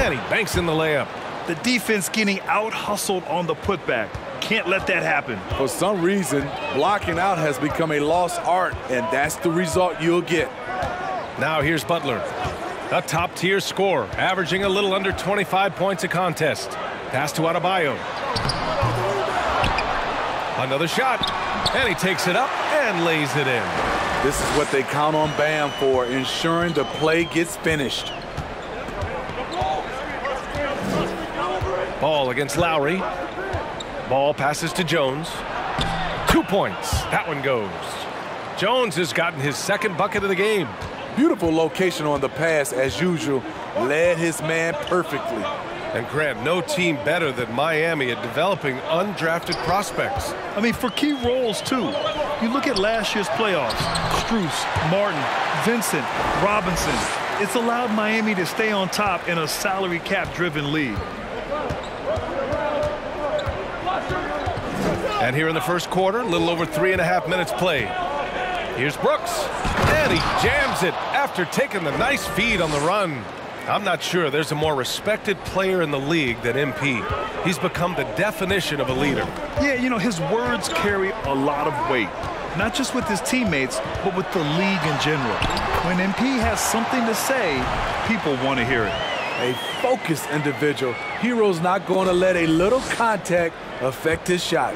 And he banks in the layup. The defense getting out hustled on the putback. Can't let that happen. For some reason, blocking out has become a lost art, and that's the result you'll get. Now here's Butler. A top tier scorer, averaging a little under 25 points a contest. Pass to Adebayo. Another shot. And he takes it up and lays it in. This is what they count on Bam for, ensuring the play gets finished. Ball against Lowry. Ball passes to Jones. Two points. That one goes. Jones has gotten his second bucket of the game. Beautiful location on the pass, as usual. Led his man perfectly. And Grant, no team better than Miami at developing undrafted prospects. I mean, for key roles, too. You look at last year's playoffs. Strus, Martin, Vincent, Robinson. It's allowed Miami to stay on top in a salary cap driven league. And here in the first quarter, a little over three and a half minutes played. Here's Brooks. And he jams it after taking the nice feed on the run. I'm not sure there's a more respected player in the league than MP. He's become the definition of a leader. Yeah, you know, his words carry a lot of weight. Not just with his teammates, but with the league in general. When MP has something to say, people want to hear it. A focused individual. Herro's not going to let a little contact affect his shot.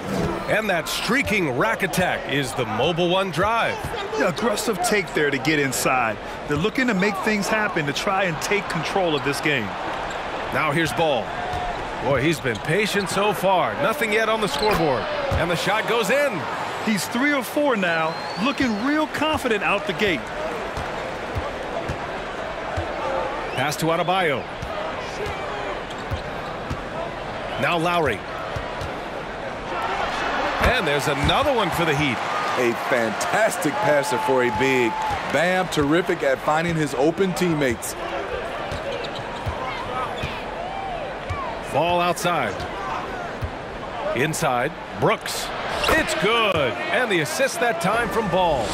And that streaking rack attack is the Mobile One drive. The aggressive take there to get inside. They're looking to make things happen to try and take control of this game. Now here's Ball. Boy, he's been patient so far. Nothing yet on the scoreboard. And the shot goes in. He's three or four now, looking real confident out the gate. Pass to Adebayo. Now Lowry. And there's another one for the Heat. A fantastic passer for a big. Bam, terrific at finding his open teammates. Ball outside. Inside, Brooks. It's good. And the assist that time from Ball.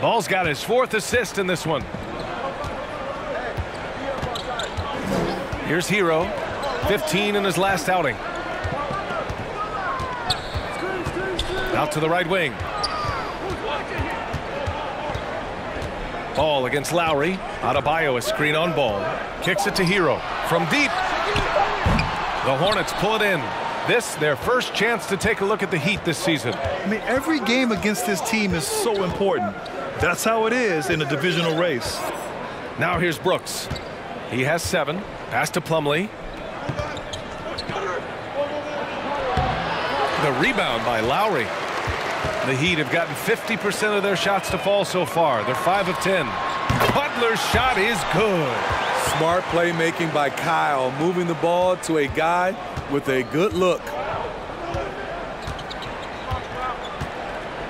Ball's got his fourth assist in this one. Here's Herro, 15 in his last outing. Out to the right wing. Ball against Lowry. Adebayo a screen on ball. Kicks it to Herro. From deep. The Hornets pull it in. This, their first chance to take a look at the Heat this season. I mean, every game against this team is so important. That's how it is in a divisional race. Now here's Brooks. He has seven. Pass to Plumlee. The rebound by Lowry. The Heat have gotten 50% of their shots to fall so far. They're 5 of 10. Butler's shot is good. Smart playmaking by Kyle, moving the ball to a guy with a good look.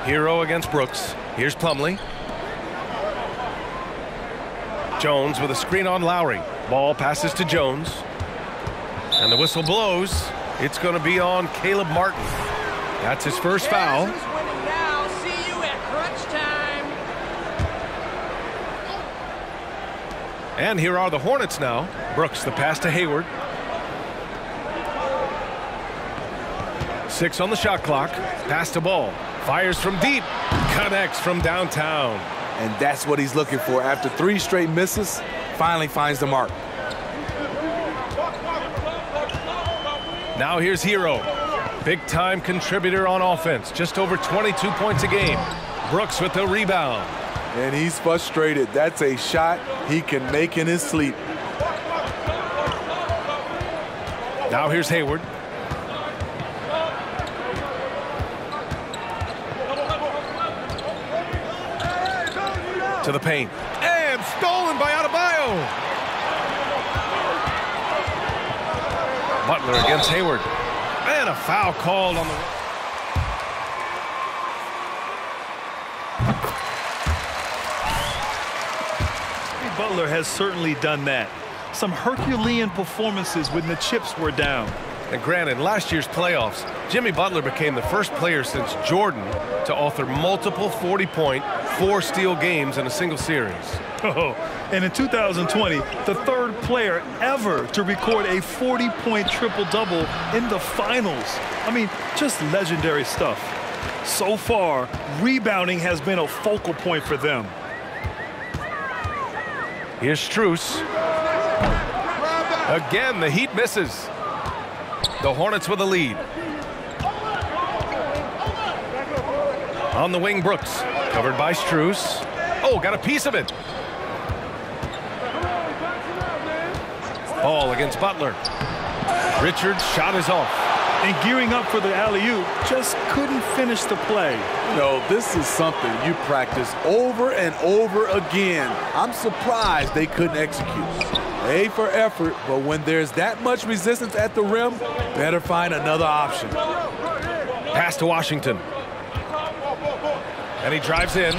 Herro against Brooks. Here's Plumlee. Jones with a screen on Lowry. Ball passes to Jones. And the whistle blows. It's going to be on Caleb Martin. That's his first foul. winning now. See you at crunch time. And here are the Hornets now. Brooks, the pass to Hayward. Six on the shot clock. Pass to ball. Fires from deep. Connects from downtown. And that's what he's looking for. After three straight misses, finally finds the mark. Now here's Herro. Big time contributor on offense. Just over 22 points a game. Brooks with the rebound. And he's frustrated. That's a shot he can make in his sleep. Now here's Hayward. To the paint. And stolen by Adebayo. Butler against Hayward. And a foul called on the. Jimmy Butler has certainly done that. Some Herculean performances when the chips were down. And granted, last year's playoffs, Jimmy Butler became the first player since Jordan to author multiple 40-point, four-steal games in a single series. (laughs) Oh, and in 2020, the third player ever to record a 40-point triple-double in the finals. I mean, just legendary stuff. So far, rebounding has been a focal point for them. Here's Strus. Again, the Heat misses. The Hornets with a lead. On the wing, Brooks. Covered by Strus. Oh, got a piece of it. Ball against Butler. Richards' shot is off. And gearing up for the alley-oop, just couldn't finish the play. You know, this is something you practice over and over again. I'm surprised they couldn't execute. A for effort, but when there's that much resistance at the rim, better find another option. Pass to Washington. And he drives in.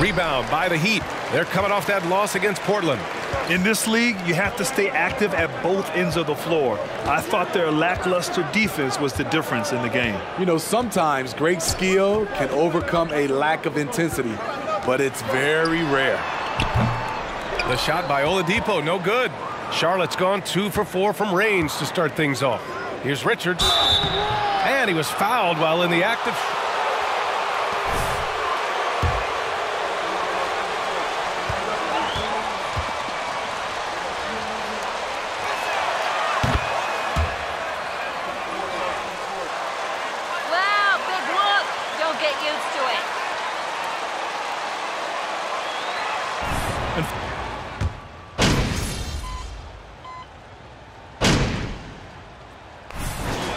Rebound by the Heat. They're coming off that loss against Portland. In this league, you have to stay active at both ends of the floor. I thought their lackluster defense was the difference in the game. You know, sometimes great skill can overcome a lack of intensity, but it's very rare. The shot by Oladipo, no good. Charlotte's gone two for four from range to start things off. Here's Richards. And he was fouled while in the act of Wow, big whoop. Don't get used to it.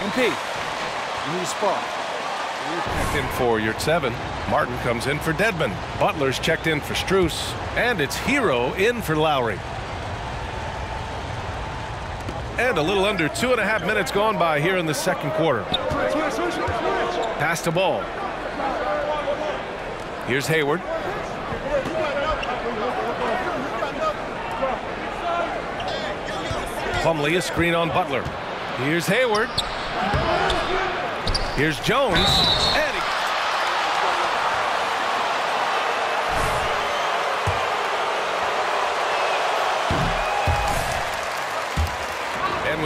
MP, you need a spot. Your seven. Martin comes in for Dedmon. Butler's checked in for Strus. And it's Herro in for Lowry. And a little under two and a half minutes gone by here in the second quarter. Pass the ball. Here's Hayward. Plumlee, a screen on Butler. Here's Hayward. Here's Jones.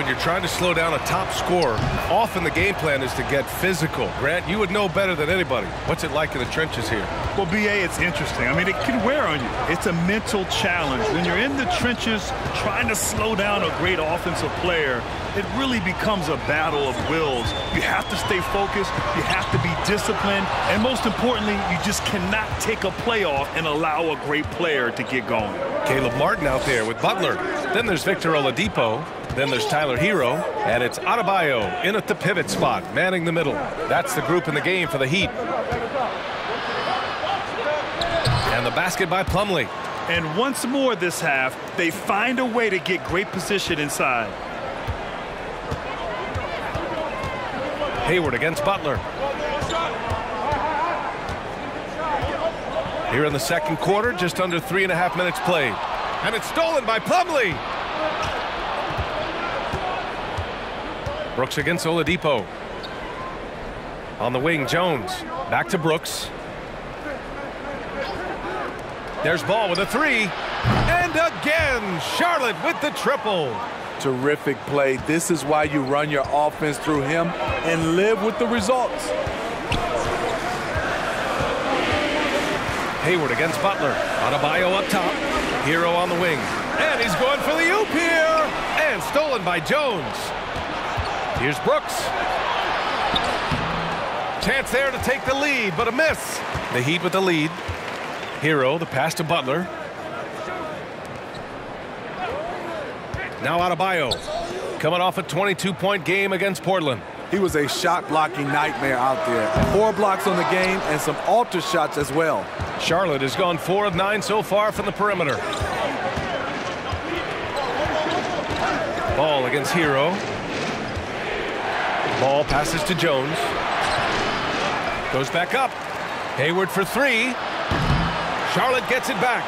You're trying to slow down a top scorer, often the game plan is to get physical. Grant, you would know better than anybody. What's it like in the trenches here? Well, BA, it's interesting. I mean, it can wear on you. It's a mental challenge. When you're in the trenches trying to slow down a great offensive player, it really becomes a battle of wills. You have to stay focused, you have to be disciplined, and most importantly, you just cannot take a play off and allow a great player to get going. Caleb Martin out there with Butler. Then there's Victor Oladipo. Then there's Tyler Herro. And it's Adebayo in at the pivot spot, manning the middle. That's the group in the game for the Heat. And the basket by Plumlee. And once more this half, they find a way to get great position inside. Hayward against Butler. Here in the second quarter, just under three and a half minutes played. And it's stolen by Plumlee. Brooks against Oladipo. On the wing, Jones. Back to Brooks. There's Ball with a three. And again, Charlotte with the triple. Terrific play. This is why you run your offense through him and live with the results. Hayward against Butler. Adebayo up top. Herro on the wing. And he's going for the oop here. And stolen by Jones. Here's Brooks. Chance there to take the lead, but a miss. The Heat with the lead. Herro, the pass to Butler. Now Adebayo. Coming off a 22-point game against Portland. He was a shot blocking nightmare out there. Four blocks on the game and some alter shots as well. Charlotte has gone four of nine so far from the perimeter. Ball against Herro. Ball passes to Jones. Goes back up. Hayward for three. Charlotte gets it back.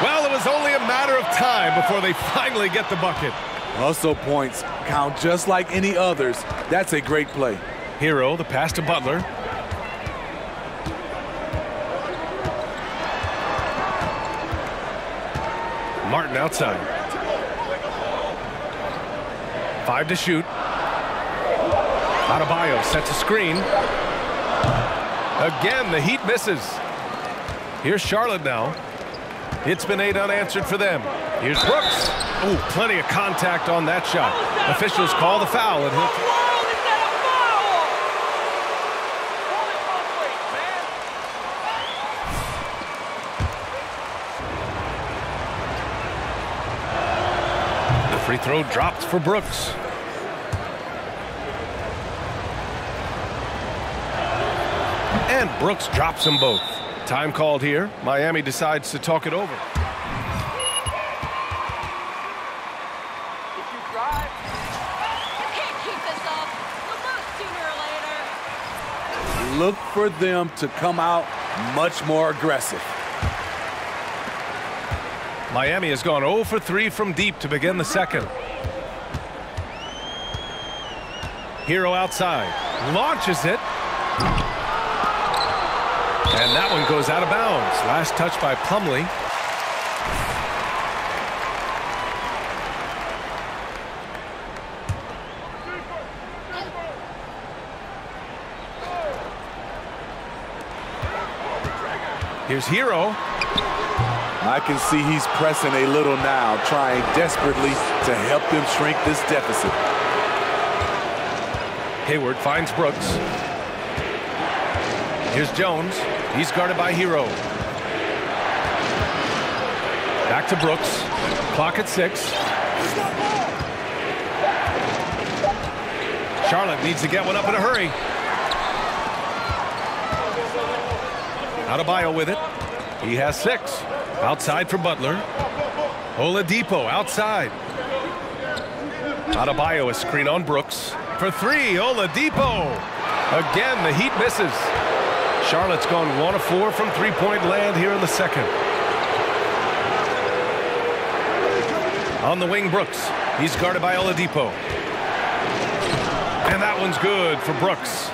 Well, it was only a matter of time before they finally get the bucket. Hustle points count just like any others. That's a great play. Herro, the pass to Butler. Martin outside. Five to shoot. Adebayo sets a screen. Again, the Heat misses. Here's Charlotte now. It's been eight unanswered for them. Here's Brooks. Oh, plenty of contact on that shot. Officials call the foul. And he'll The free throw dropped for Brooks. And Brooks drops them both. Time called here. Miami decides to talk it over. Look for them to come out much more aggressive. Miami has gone 0 for 3 from deep to begin the second. Herro outside. Launches it. And that one goes out of bounds. Last touch by Plumlee. Here's Herro. I can see he's pressing a little now, trying desperately to help them shrink this deficit. Hayward finds Brooks. Here's Jones. He's guarded by Herro. Back to Brooks. Clock at six. Charlotte needs to get one up in a hurry. Adebayo with it. He has six. Outside for Butler. Oladipo outside. Adebayo a screen on Brooks. For three, Oladipo. Again, the Heat misses. Charlotte's gone one of four from three-point land here in the second. On the wing, Brooks. He's guarded by Oladipo. And that one's good for Brooks.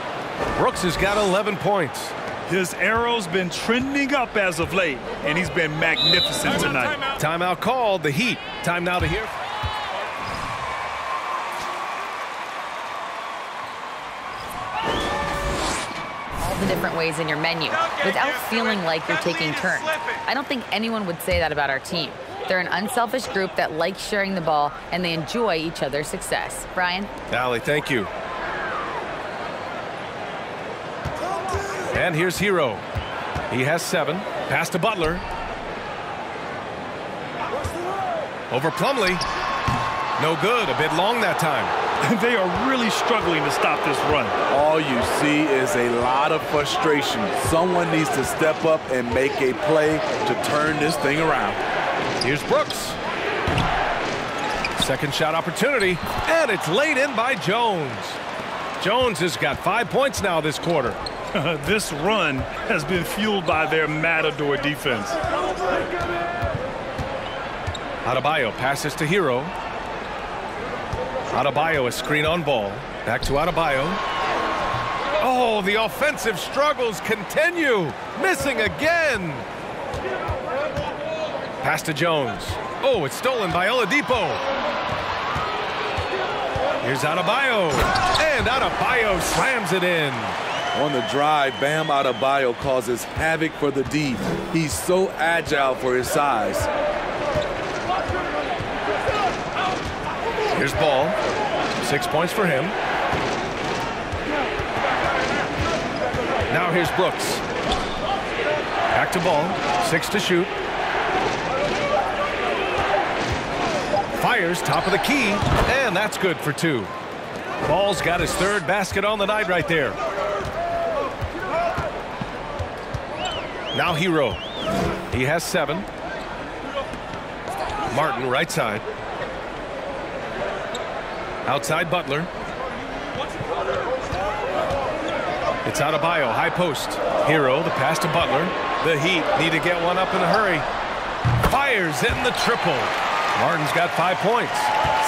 Brooks has got 11 points. His arrow's been trending up as of late, and he's been magnificent tonight. Timeout called. The Heat. Time now to hear. Different ways in your menu without feeling like you're taking turns. I don't think anyone would say that about our team. They're an unselfish group that likes sharing the ball and they enjoy each other's success. Brian? Allie, thank you. And here's Herro. He has seven. Pass to Butler. Over Plumlee. No good. A bit long that time. (laughs) they are really struggling to stop this run. All you see is a lot of frustration. Someone needs to step up and make a play to turn this thing around. Here's Brooks. Second shot opportunity, and it's laid in by Jones. Jones has got five points now this quarter. (laughs) this run has been fueled by their Matador defense. Adebayo passes to Herro. Adebayo, a screen on ball. Back to Adebayo. Oh, the offensive struggles continue. Missing again. Pass to Jones. Oh, it's stolen by Oladipo. Here's Adebayo. And Adebayo slams it in. On the drive, Bam Adebayo causes havoc for the D. He's so agile for his size. Here's Ball. Six points for him. Now here's Brooks. Back to Ball. Six to shoot. Fires top of the key, and that's good for two. Ball's got his third basket on the night right there. Now Herro. He has seven. Martin right side. Outside Butler. It's out of bio. high post. Herro, the pass to Butler. The Heat need to get one up in a hurry. Fires in the triple. Martin's got five points.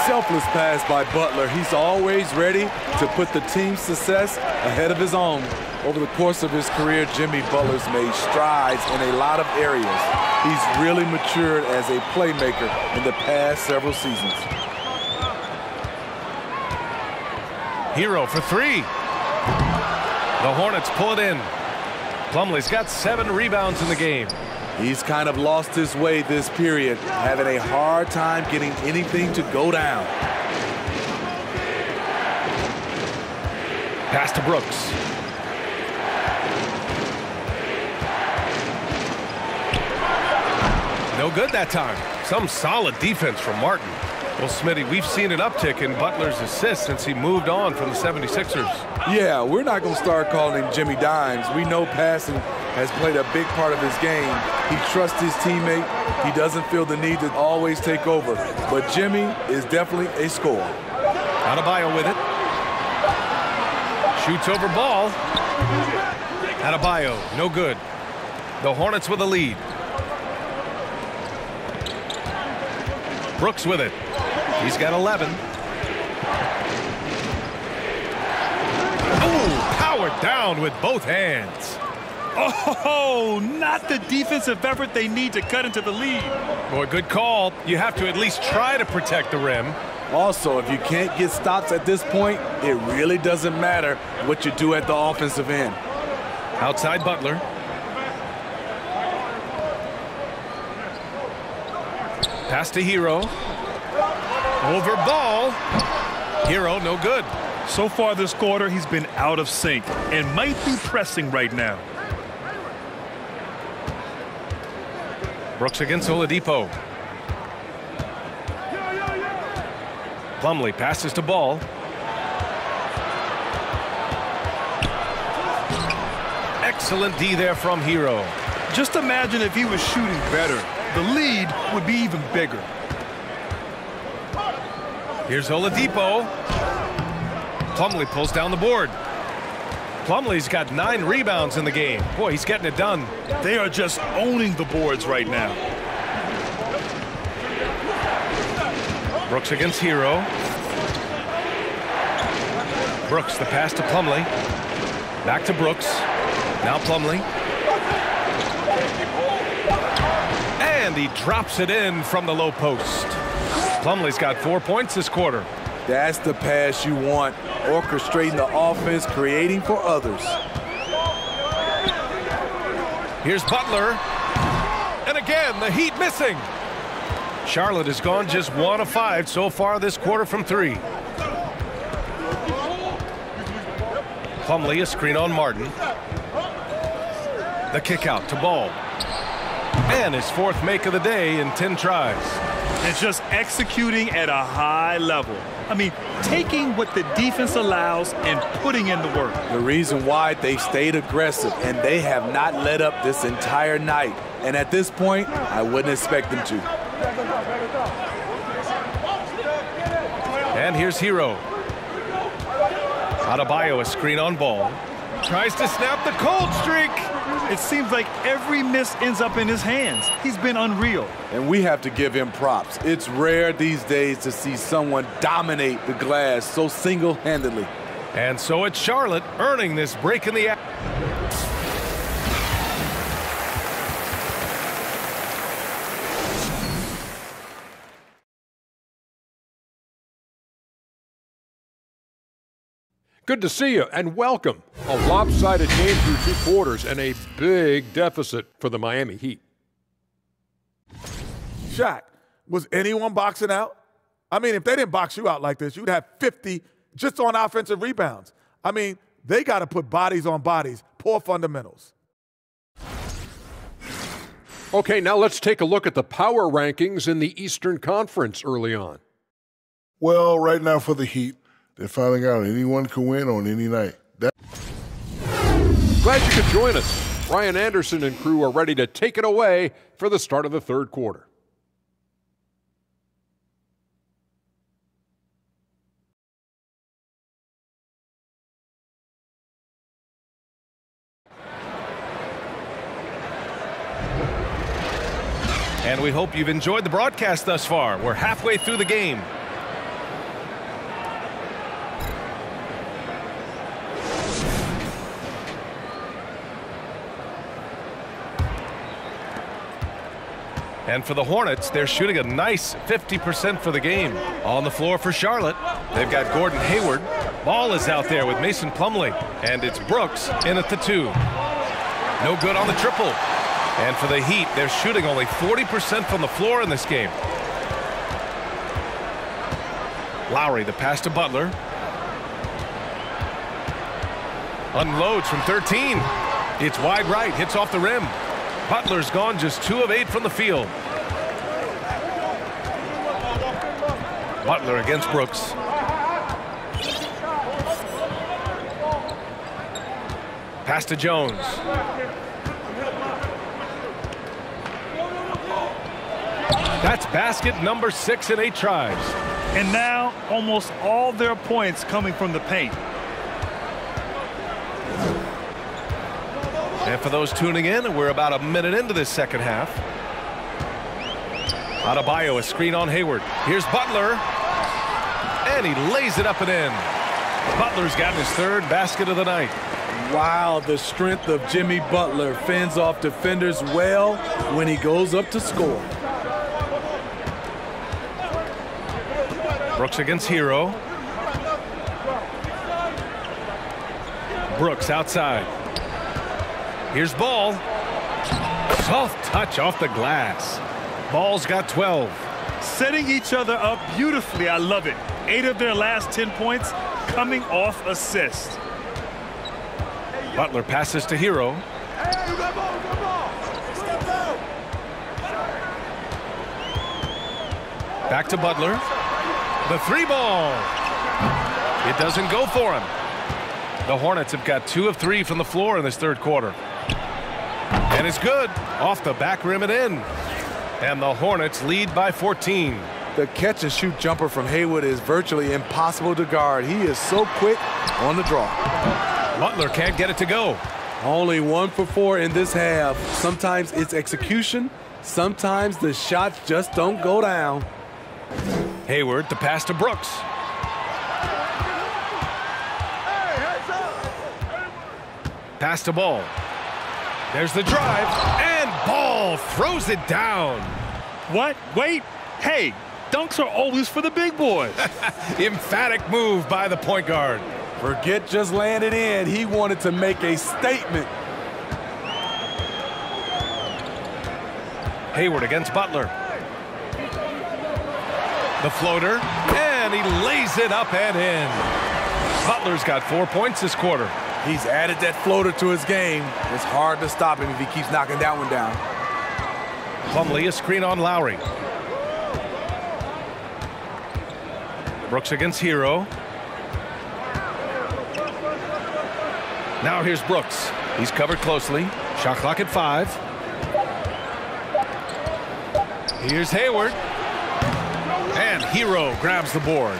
Selfless pass by Butler. He's always ready to put the team's success ahead of his own. Over the course of his career, Jimmy Butler's made strides in a lot of areas. He's really matured as a playmaker in the past several seasons. Herro for three. The Hornets pull it in. Plumlee's got seven rebounds in the game. He's kind of lost his way this period, having a hard time getting anything to go down. Pass to Brooks. No good that time. Some solid defense from Martin. Well, Smitty, we've seen an uptick in Butler's assists since he moved on from the 76ers. Yeah, we're not going to start calling him Jimmy Dimes. We know passing has played a big part of his game. He trusts his teammate. He doesn't feel the need to always take over. But Jimmy is definitely a scorer. Adebayo with it. Shoots over ball. Adebayo, no good. The Hornets with a lead. Brooks with it. He's got 11. Oh, powered down with both hands. Oh, not the defensive effort they need to cut into the lead. Boy, good call. You have to at least try to protect the rim. Also, if you can't get stops at this point, it really doesn't matter what you do at the offensive end. Outside Butler. Pass to Herro. Over ball. Herro, no good. So far this quarter, he's been out of sync and might be pressing right now. Brooks against Oladipo. Plumlee passes to ball. Excellent D there from Herro. Just imagine if he was shooting better. The lead would be even bigger. Here's Oladipo. Plumlee pulls down the board. Plumlee's got nine rebounds in the game. Boy, he's getting it done. They are just owning the boards right now. Brooks against Herro. Brooks, the pass to Plumlee. Back to Brooks. Now Plumlee. And he drops it in from the low post. Plumlee's got four points this quarter. That's the pass you want. Orchestrating the offense, creating for others. Here's Butler. And again, the Heat missing. Charlotte has gone just one of five so far this quarter from three. Plumlee, a screen on Martin. The kick out to Ball. And his fourth make of the day in 10 tries. It's just executing at a high level. I mean, taking what the defense allows and putting in the work. The reason why they stayed aggressive and they have not let up this entire night. And at this point, I wouldn't expect them to. And here's Herro. Adebayo, a screen on ball. Tries to snap the cold streak. It seems like every miss ends up in his hands. He's been unreal. And we have to give him props. It's rare these days to see someone dominate the glass so single-handedly. And so it's Charlotte earning this break in the act. Good to see you and welcome. A lopsided game through two quarters and a big deficit for the Miami Heat. Shaq, was anyone boxing out? I mean, if they didn't box you out like this, you'd have 50 just on offensive rebounds. I mean, they got to put bodies on bodies, poor fundamentals. Okay, now let's take a look at the power rankings in the Eastern Conference early on. Well, right now for the Heat, they're finding out anyone can win on any night. That- Glad you could join us. Ryan Anderson and crew are ready to take it away for the start of the third quarter. And we hope you've enjoyed the broadcast thus far. We're halfway through the game. And for the Hornets, they're shooting a nice 50% for the game. On the floor for Charlotte, they've got Gordon Hayward. Ball is out there with Mason Plumlee. And it's Brooks in at the two. No good on the triple. And for the Heat, they're shooting only 40% from the floor in this game. Lowry, the pass to Butler. Unloads from 13. It's wide right, hits off the rim. Butler's gone just two of eight from the field. Butler against Brooks. Pass to Jones. That's basket number six in eight tries. And now, almost all their points coming from the paint. And for those tuning in, we're about a minute into this second half. Adebayo, a screen on Hayward. Here's Butler. And he lays it up and in. Butler's got his third basket of the night. Wow, the strength of Jimmy Butler fends off defenders well when he goes up to score. Brooks against Herro. Brooks outside. Here's Ball. Soft touch off the glass. Ball's got 12. Setting each other up beautifully. I love it. Eight of their last 10 points coming off assist. Butler passes to Herro. Back to Butler. The three ball. It doesn't go for him. The Hornets have got two of three from the floor in this third quarter. And it's good. Off the back rim and in. And the Hornets lead by 14. The catch and shoot jumper from Hayward is virtually impossible to guard. He is so quick on the draw. Butler can't get it to go. Only one for four in this half. Sometimes it's execution. Sometimes the shots just don't go down. Hayward, the pass to Brooks. Pass to Ball. There's the drive, and Ball throws it down. What? Wait. Hey, dunks are always for the big boys. (laughs) Emphatic move by the point guard. Forget just landed in. He wanted to make a statement. Hayward against Butler. The floater, and he lays it up and in. Butler's got four points this quarter. He's added that floater to his game. It's hard to stop him if he keeps knocking that one down. Plumlee, a screen on Lowry. Brooks against Herro. Now here's Brooks. He's covered closely. Shot clock at five. Here's Hayward. And Herro grabs the board.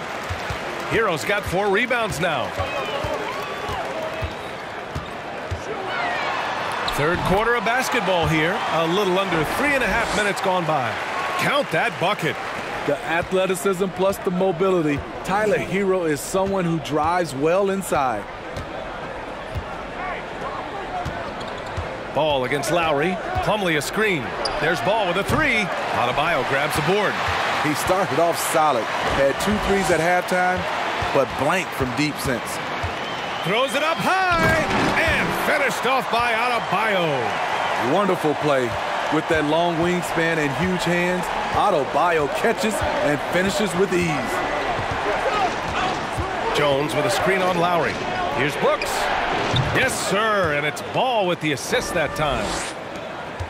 Herro's got four rebounds now. Third quarter of basketball here. A little under three and a half minutes gone by. Count that bucket. The athleticism plus the mobility. Tyler Herro is someone who drives well inside. Ball against Lowry. Plumlee a screen. There's ball with a three. Adebayo grabs the board. He started off solid. Had two threes at halftime, but blank from deep since. Throws it up high and finished off by Adebayo. Wonderful play. With that long wingspan and huge hands, Adebayo catches and finishes with ease. Jones with a screen on Lowry. Here's Brooks. Yes, sir, and it's Ball with the assist that time.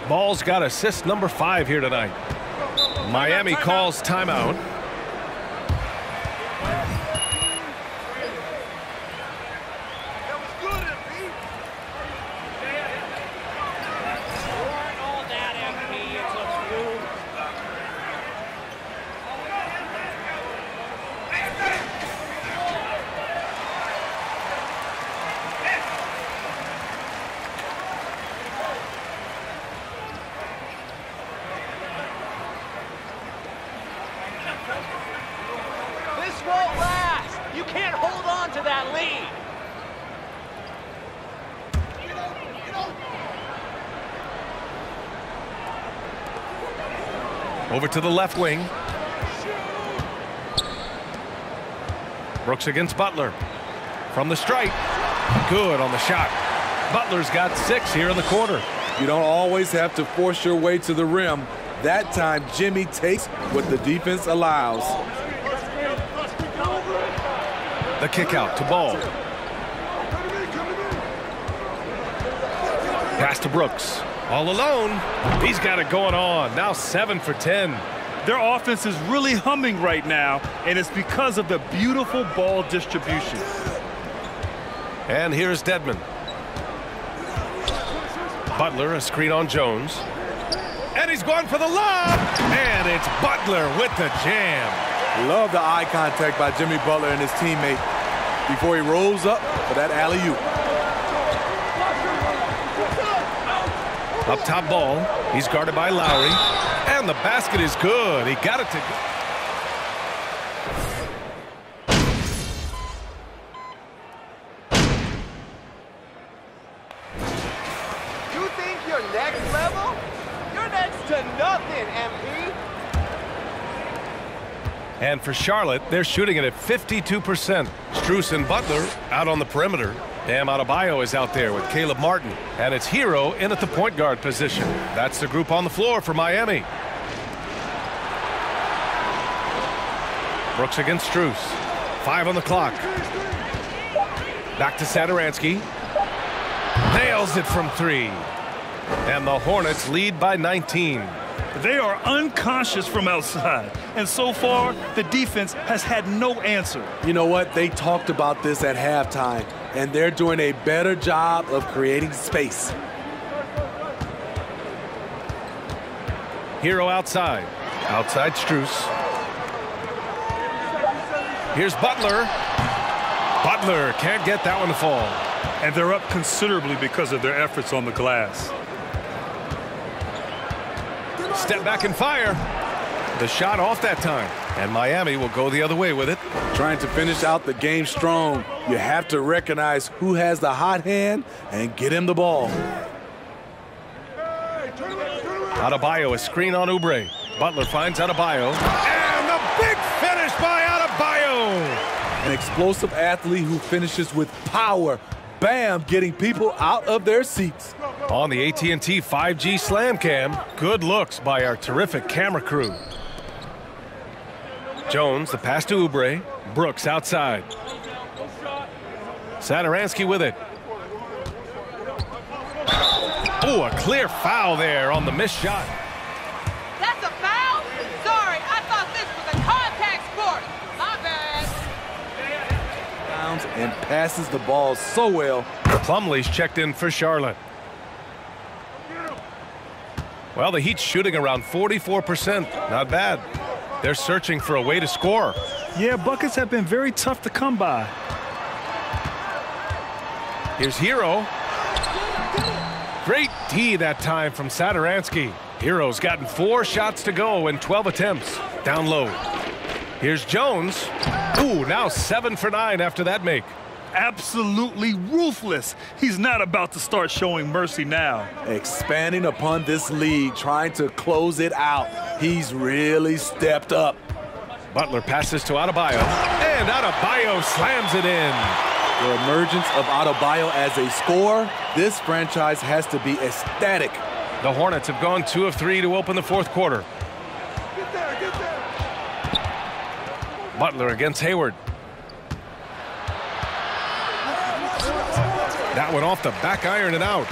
Ball's got assist number five here tonight. Miami calls timeout. This won't last. You can't hold on to that lead. Over to the left wing. Brooks against Butler. From the stripe. Good on the shot. Butler's got six here in the quarter. You don't always have to force your way to the rim. That time, Jimmy takes what the defense allows. The kick out to Ball. Pass to Brooks. All alone. He's got it going on. Now seven for 10. Their offense is really humming right now, and it's because of the beautiful ball distribution. And here's Dedmon. Butler, a screen on Jones. And he's going for the lob. And it's Butler with the jam. Love the eye contact by Jimmy Butler and his teammate before he rolls up for that alley-oop. Up top ball. He's guarded by Lowry. And the basket is good. He got it to go. You think you're next level? You're next to nothing, MP. And for Charlotte, they're shooting it at 52%. Strus and Butler out on the perimeter. Bam Adebayo is out there with Caleb Martin. And it's Herro in at the point guard position. That's the group on the floor for Miami. Brooks against Strus. Five on the clock. Back to Satoransky. Nails it from three. And the Hornets lead by 19. They are unconscious from outside, and so far, the defense has had no answer. You know what? They talked about this at halftime, and they're doing a better job of creating space. Herro outside. Outside Strus. Here's Butler. Butler can't get that one to fall. And they're up considerably because of their efforts on the glass. Step back and fire. The shot off that time. And Miami will go the other way with it. Trying to finish out the game strong, you have to recognize who has the hot hand and get him the ball. Adebayo, a screen on Oubre. Butler finds Adebayo. And the big finish by Adebayo. An explosive athlete who finishes with power. Bam, getting people out of their seats. On the AT&T 5G Slam Cam, good looks by our terrific camera crew. Jones, the pass to Oubre. Brooks outside. Satoransky with it. Oh, a clear foul there on the missed shot. And passes the ball so well. Plumlee's checked in for Charlotte. Well, the Heat's shooting around 44%. Not bad. They're searching for a way to score. Yeah, buckets have been very tough to come by. Here's Herro. Great D that time from Satoransky. Herro's gotten four shots to go in 12 attempts. Down low. Here's Jones. Ooh, now seven for nine after that make. Absolutely ruthless. He's not about to start showing mercy now. Expanding upon this lead, trying to close it out. He's really stepped up. Butler passes to Adebayo, and Adebayo slams it in. The emergence of Adebayo as a scorer, this franchise has to be ecstatic. The Hornets have gone two of three to open the fourth quarter. Butler against Hayward. That one off the back iron and out.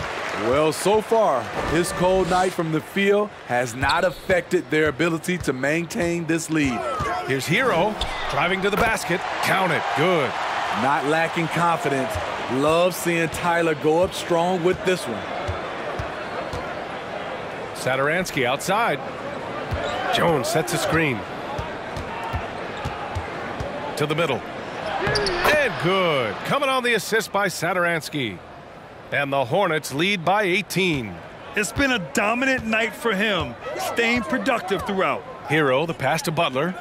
Well, so far, his cold night from the field has not affected their ability to maintain this lead. Here's Herro, driving to the basket. Count it. Good. Not lacking confidence. Love seeing Tyler go up strong with this one. Satoransky outside. Jones sets a screen. To the middle. And good. Coming on the assist by Satoransky. And the Hornets lead by 18. It's been a dominant night for him, staying productive throughout. Herro, the pass to Butler.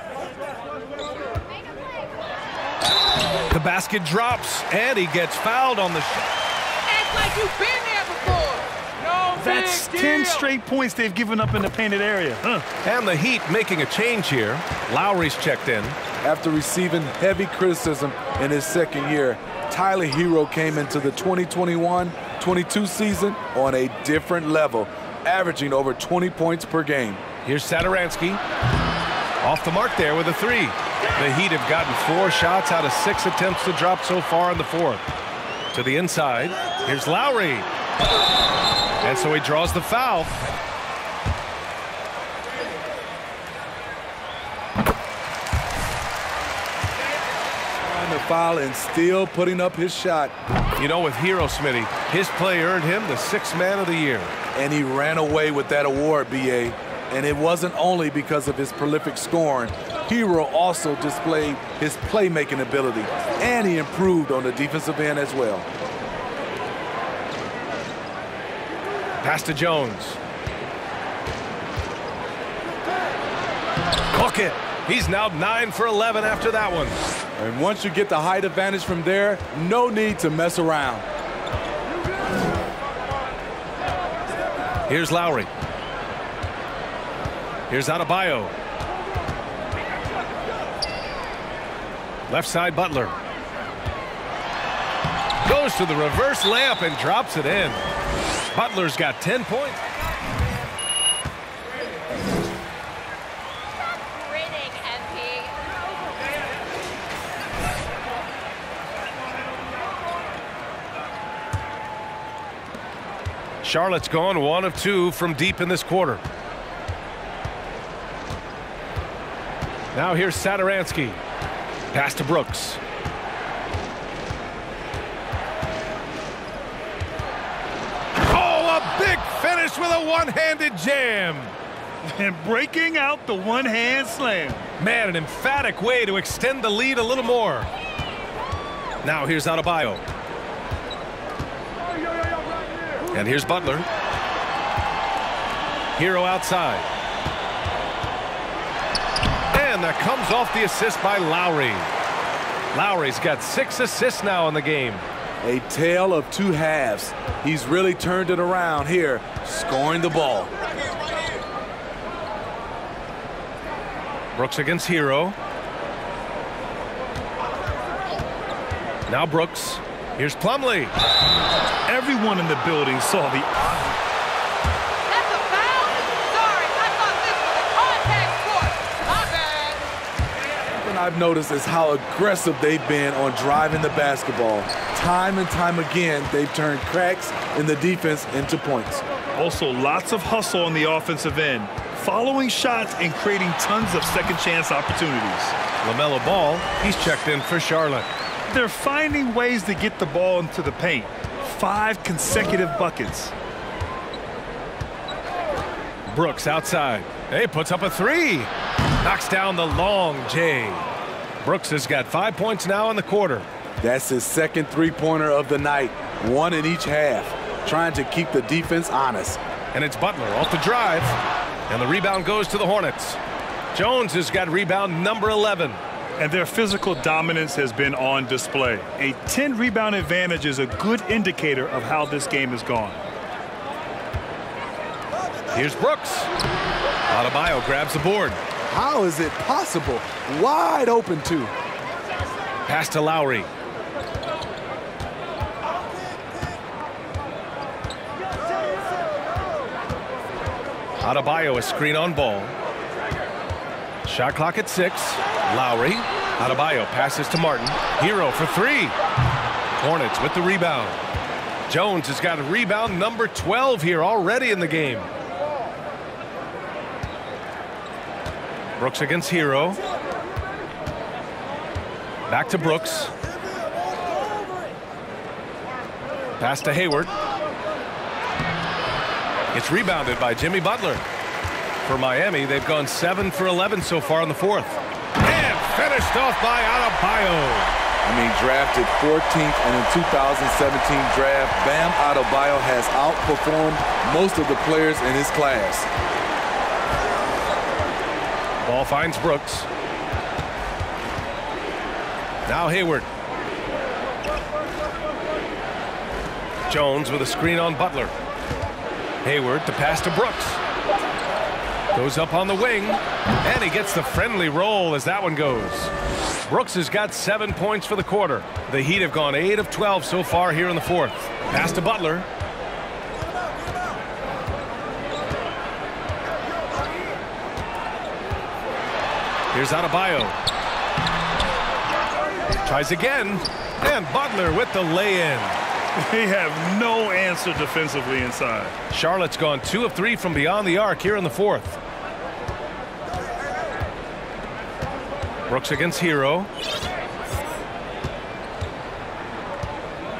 The basket drops, and he gets fouled on the shot. Act like you've been there before. No That's 10 deal. straight points they've given up in the painted area. Huh. And the Heat making a change here. Lowry's checked in. After receiving heavy criticism in his second year, Tyler Herro came into the 2021-22 season on a different level, averaging over 20 points per game. Here's Satoransky. Off the mark there with a three. The Heat have gotten four shots out of six attempts to drop so far in the fourth. To the inside. Here's Lowry. And so he draws the foul. Foul and still putting up his shot. You know, with Herro Smitty, his play earned him the sixth man of the year. And he ran away with that award, BA. And it wasn't only because of his prolific scoring. Herro also displayed his playmaking ability, and he improved on the defensive end as well. Pass to Jones. Hook it. He's now 9 for 11 after that one. And once you get the height advantage from there, no need to mess around. Here's Lowry. Here's Adebayo. Left side Butler. Goes to the reverse layup and drops it in. Butler's got 10 points. Charlotte's gone one of two from deep in this quarter. Now here's Satoransky. Pass to Brooks. Oh, a big finish with a one-handed jam. And breaking out the one-hand slam. Man, an emphatic way to extend the lead a little more. Now here's Adebayo. And here's Butler. Herro outside. And that comes off the assist by Lowry. Lowry's got six assists now in the game. A tale of two halves. He's really turned it around here, scoring the ball. Brooks against Herro. Now Brooks. Here's Plumlee. Everyone in the building saw the That's a foul? Sorry, I thought this was a contact sport. My bad. What I've noticed is how aggressive they've been on driving the basketball. Time and time again, they've turned cracks in the defense into points. Also, lots of hustle on the offensive end, following shots and creating tons of second chance opportunities. LaMelo Ball, he's checked in for Charlotte. They're finding ways to get the ball into the paint. Five consecutive buckets. Brooks outside. Hey, puts up a three. Knocks down the long J. Brooks has got five points now in the quarter. That's his second three-pointer of the night, one in each half. trying to keep the defense honest. And it's Butler off the drive. And the rebound goes to the Hornets. Jones has got rebound number 11. And their physical dominance has been on display. A 10 rebound advantage is a good indicator of how this game has gone. Here's Brooks. Adebayo grabs the board. How is it possible? Wide open, too. Pass to Lowry. Adebayo a screen on ball. Shot clock at six. Lowry. Adebayo passes to Martin. Herro for three. Hornets with the rebound. Jones has got rebound number 12 here already in the game. Brooks against Herro. Back to Brooks. Pass to Hayward. It's rebounded by Jimmy Butler. For Miami, they've gone 7 for 11 so far in the fourth. And finished off by Adebayo. I mean, drafted 14th in the 2017 draft, Bam Adebayo has outperformed most of the players in his class. Ball finds Brooks. Now Hayward. Jones with a screen on Butler. Hayward to pass to Brooks. Goes up on the wing, and he gets the friendly roll as that one goes. Brooks has got seven points for the quarter. The Heat have gone 8 of 12 so far here in the fourth. Pass to Butler. Here's Adebayo. Tries again, and Butler with the lay-in. (laughs) They have no answer defensively inside. Charlotte's gone two of three from beyond the arc here in the fourth. Brooks against Herro.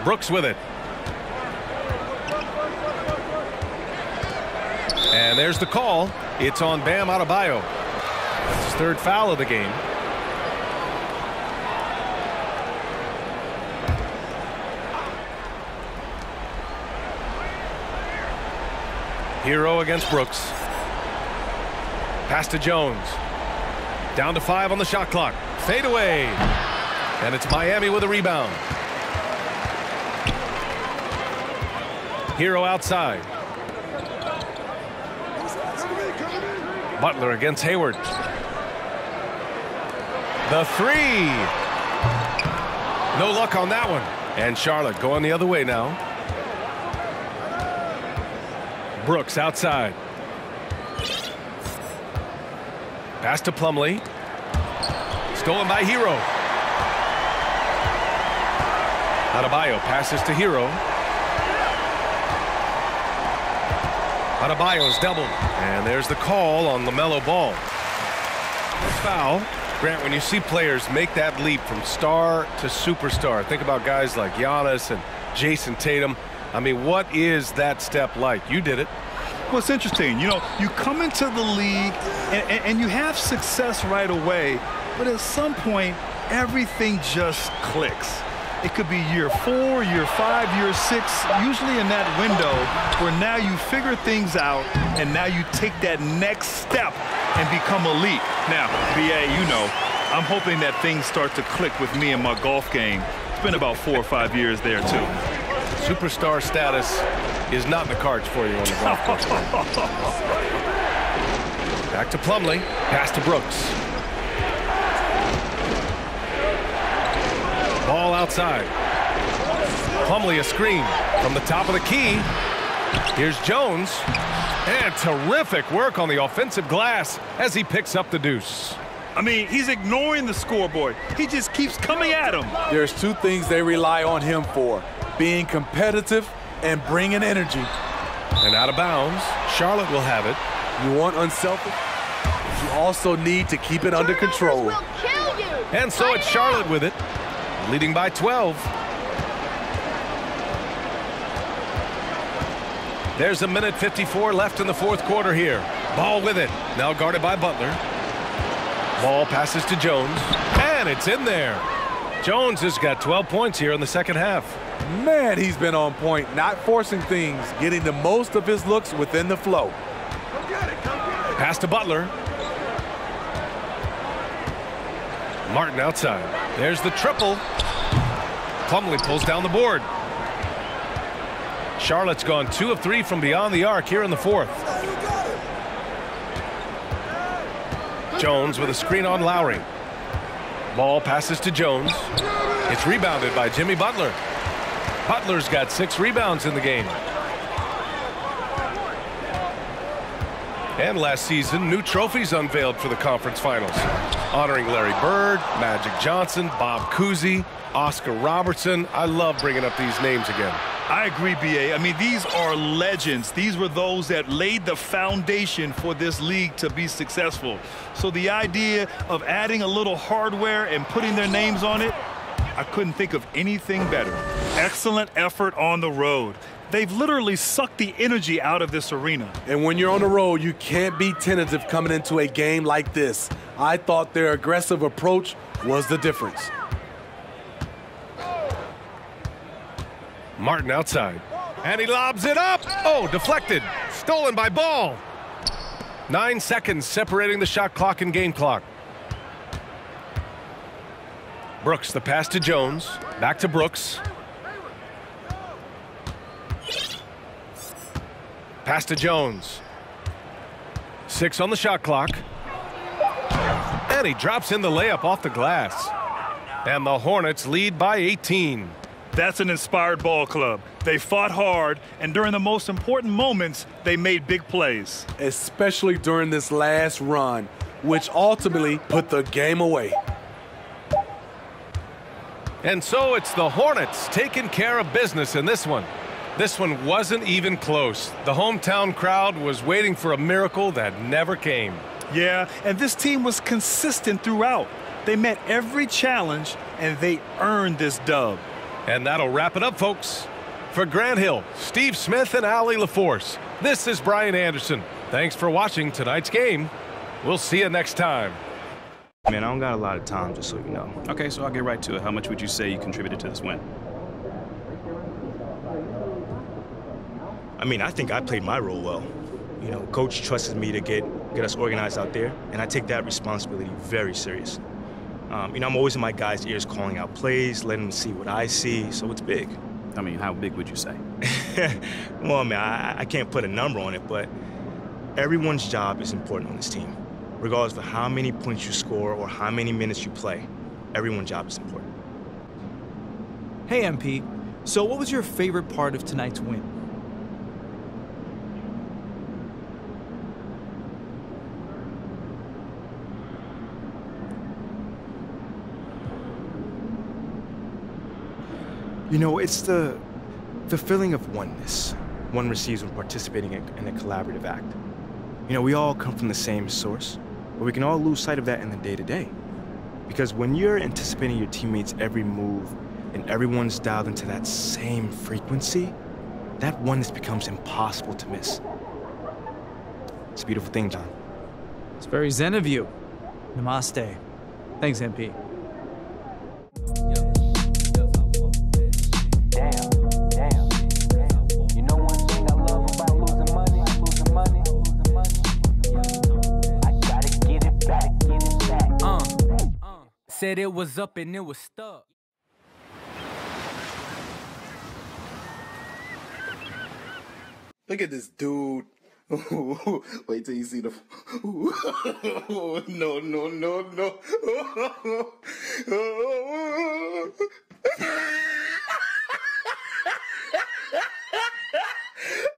Brooks with it. And there's the call. It's on Bam Adebayo. That's his third foul of the game. Herro against Brooks. Pass to Jones. Down to five on the shot clock. Fade away. And it's Miami with a rebound. Herro outside. Butler against Hayward. The three. No luck on that one. And Charlotte going the other way now. Brooks outside. Pass to Plumlee. Stolen by Herro. Adebayo passes to Herro. Adebayo's doubled. And there's the call on LaMelo Ball. Foul. Grant, when you see players make that leap from star to superstar, think about guys like Giannis and Jayson Tatum. I mean, what is that step like? You did it. Well, it's interesting. You know, you come into the league and, and, and, you have success right away, but at some point, everything just clicks. It could be year four, year five, year six, usually in that window where now you figure things out and now you take that next step and become elite. Now, BA, you know, I'm hoping that things start to click with me in my golf game. It's been about four or five years there, too. Superstar status is not in the cards for you on the golf course. (laughs) Back to Plumlee. Pass to Brooks. Ball outside. Plumlee a screen from the top of the key. Here's Jones. And terrific work on the offensive glass as he picks up the deuce. I mean, he's ignoring the scoreboard. He just keeps coming at him. There's two things they rely on him for, being competitive and bringing energy. And out of bounds, Charlotte will have it. You want unselfish? You also need to keep it under control. And so it's Charlotte with it, leading by 12. There's a minute 54 left in the fourth quarter here. Ball with it. Now guarded by Butler. Ball passes to Jones. And it's in there. Jones has got 12 points here in the second half. Man, he's been on point, not forcing things, getting the most of his looks within the flow. Pass to Butler. Martin outside. There's the triple. Plumlee pulls down the board. Charlotte's gone two of three from beyond the arc here in the fourth. Jones with a screen on Lowry. Ball passes to Jones. It's rebounded by Jimmy Butler. Butler's got six rebounds in the game. And last season, new trophies unveiled for the conference finals, honoring Larry Bird, Magic Johnson, Bob Cousy, Oscar Robertson. I love bringing up these names again. I agree, BA. I mean, these are legends. These were those that laid the foundation for this league to be successful. So the idea of adding a little hardware and putting their names on it, I couldn't think of anything better. Excellent effort on the road. They've literally sucked the energy out of this arena. And when you're on the road, you can't be tentative coming into a game like this. I thought their aggressive approach was the difference. Martin outside. And he lobs it up. Oh, deflected. Stolen by Ball. Nine seconds separating the shot clock and game clock. Brooks, the pass to Jones. Back to Brooks. Pass to Jones. Six on the shot clock. And he drops in the layup off the glass. And the Hornets lead by 18. That's an inspired ball club. They fought hard, and during the most important moments, they made big plays. Especially during this last run, which ultimately put the game away. And so it's the Hornets taking care of business in this one. This one wasn't even close. The hometown crowd was waiting for a miracle that never came. Yeah, and this team was consistent throughout. They met every challenge, and they earned this dub. And that'll wrap it up, folks. For Grant Hill, Steve Smith, and Allie LaForce, this is Brian Anderson. Thanks for watching tonight's game. We'll see you next time. Man, I don't got a lot of time, just so you know. Okay, so I'll get right to it. How much would you say you contributed to this win? I mean, I think I played my role well. You know, coach trusted me to get get us organized out there, and I take that responsibility very serious. Um, you know, I'm always in my guys' ears calling out plays, letting them see what I see, so it's big. I mean, how big would you say? (laughs) well, man, I, I can't put a number on it, but everyone's job is important on this team. Regardless of how many points you score or how many minutes you play, everyone's job is important. Hey, MP. So, what was your favorite part of tonight's win? You know, it's the the feeling of oneness one receives when participating in, in a collaborative act. You know, we all come from the same source, but we can all lose sight of that in the day-to-day. Because when you're anticipating your teammates' every move and everyone's dialed into that same frequency, that oneness becomes impossible to miss. It's a beautiful thing, John. It's very zen of you. Namaste. Thanks, MP. said it was up and it was stuck. Look at this dude. (laughs) Wait till you see the. (laughs) no, no, no, no. (laughs)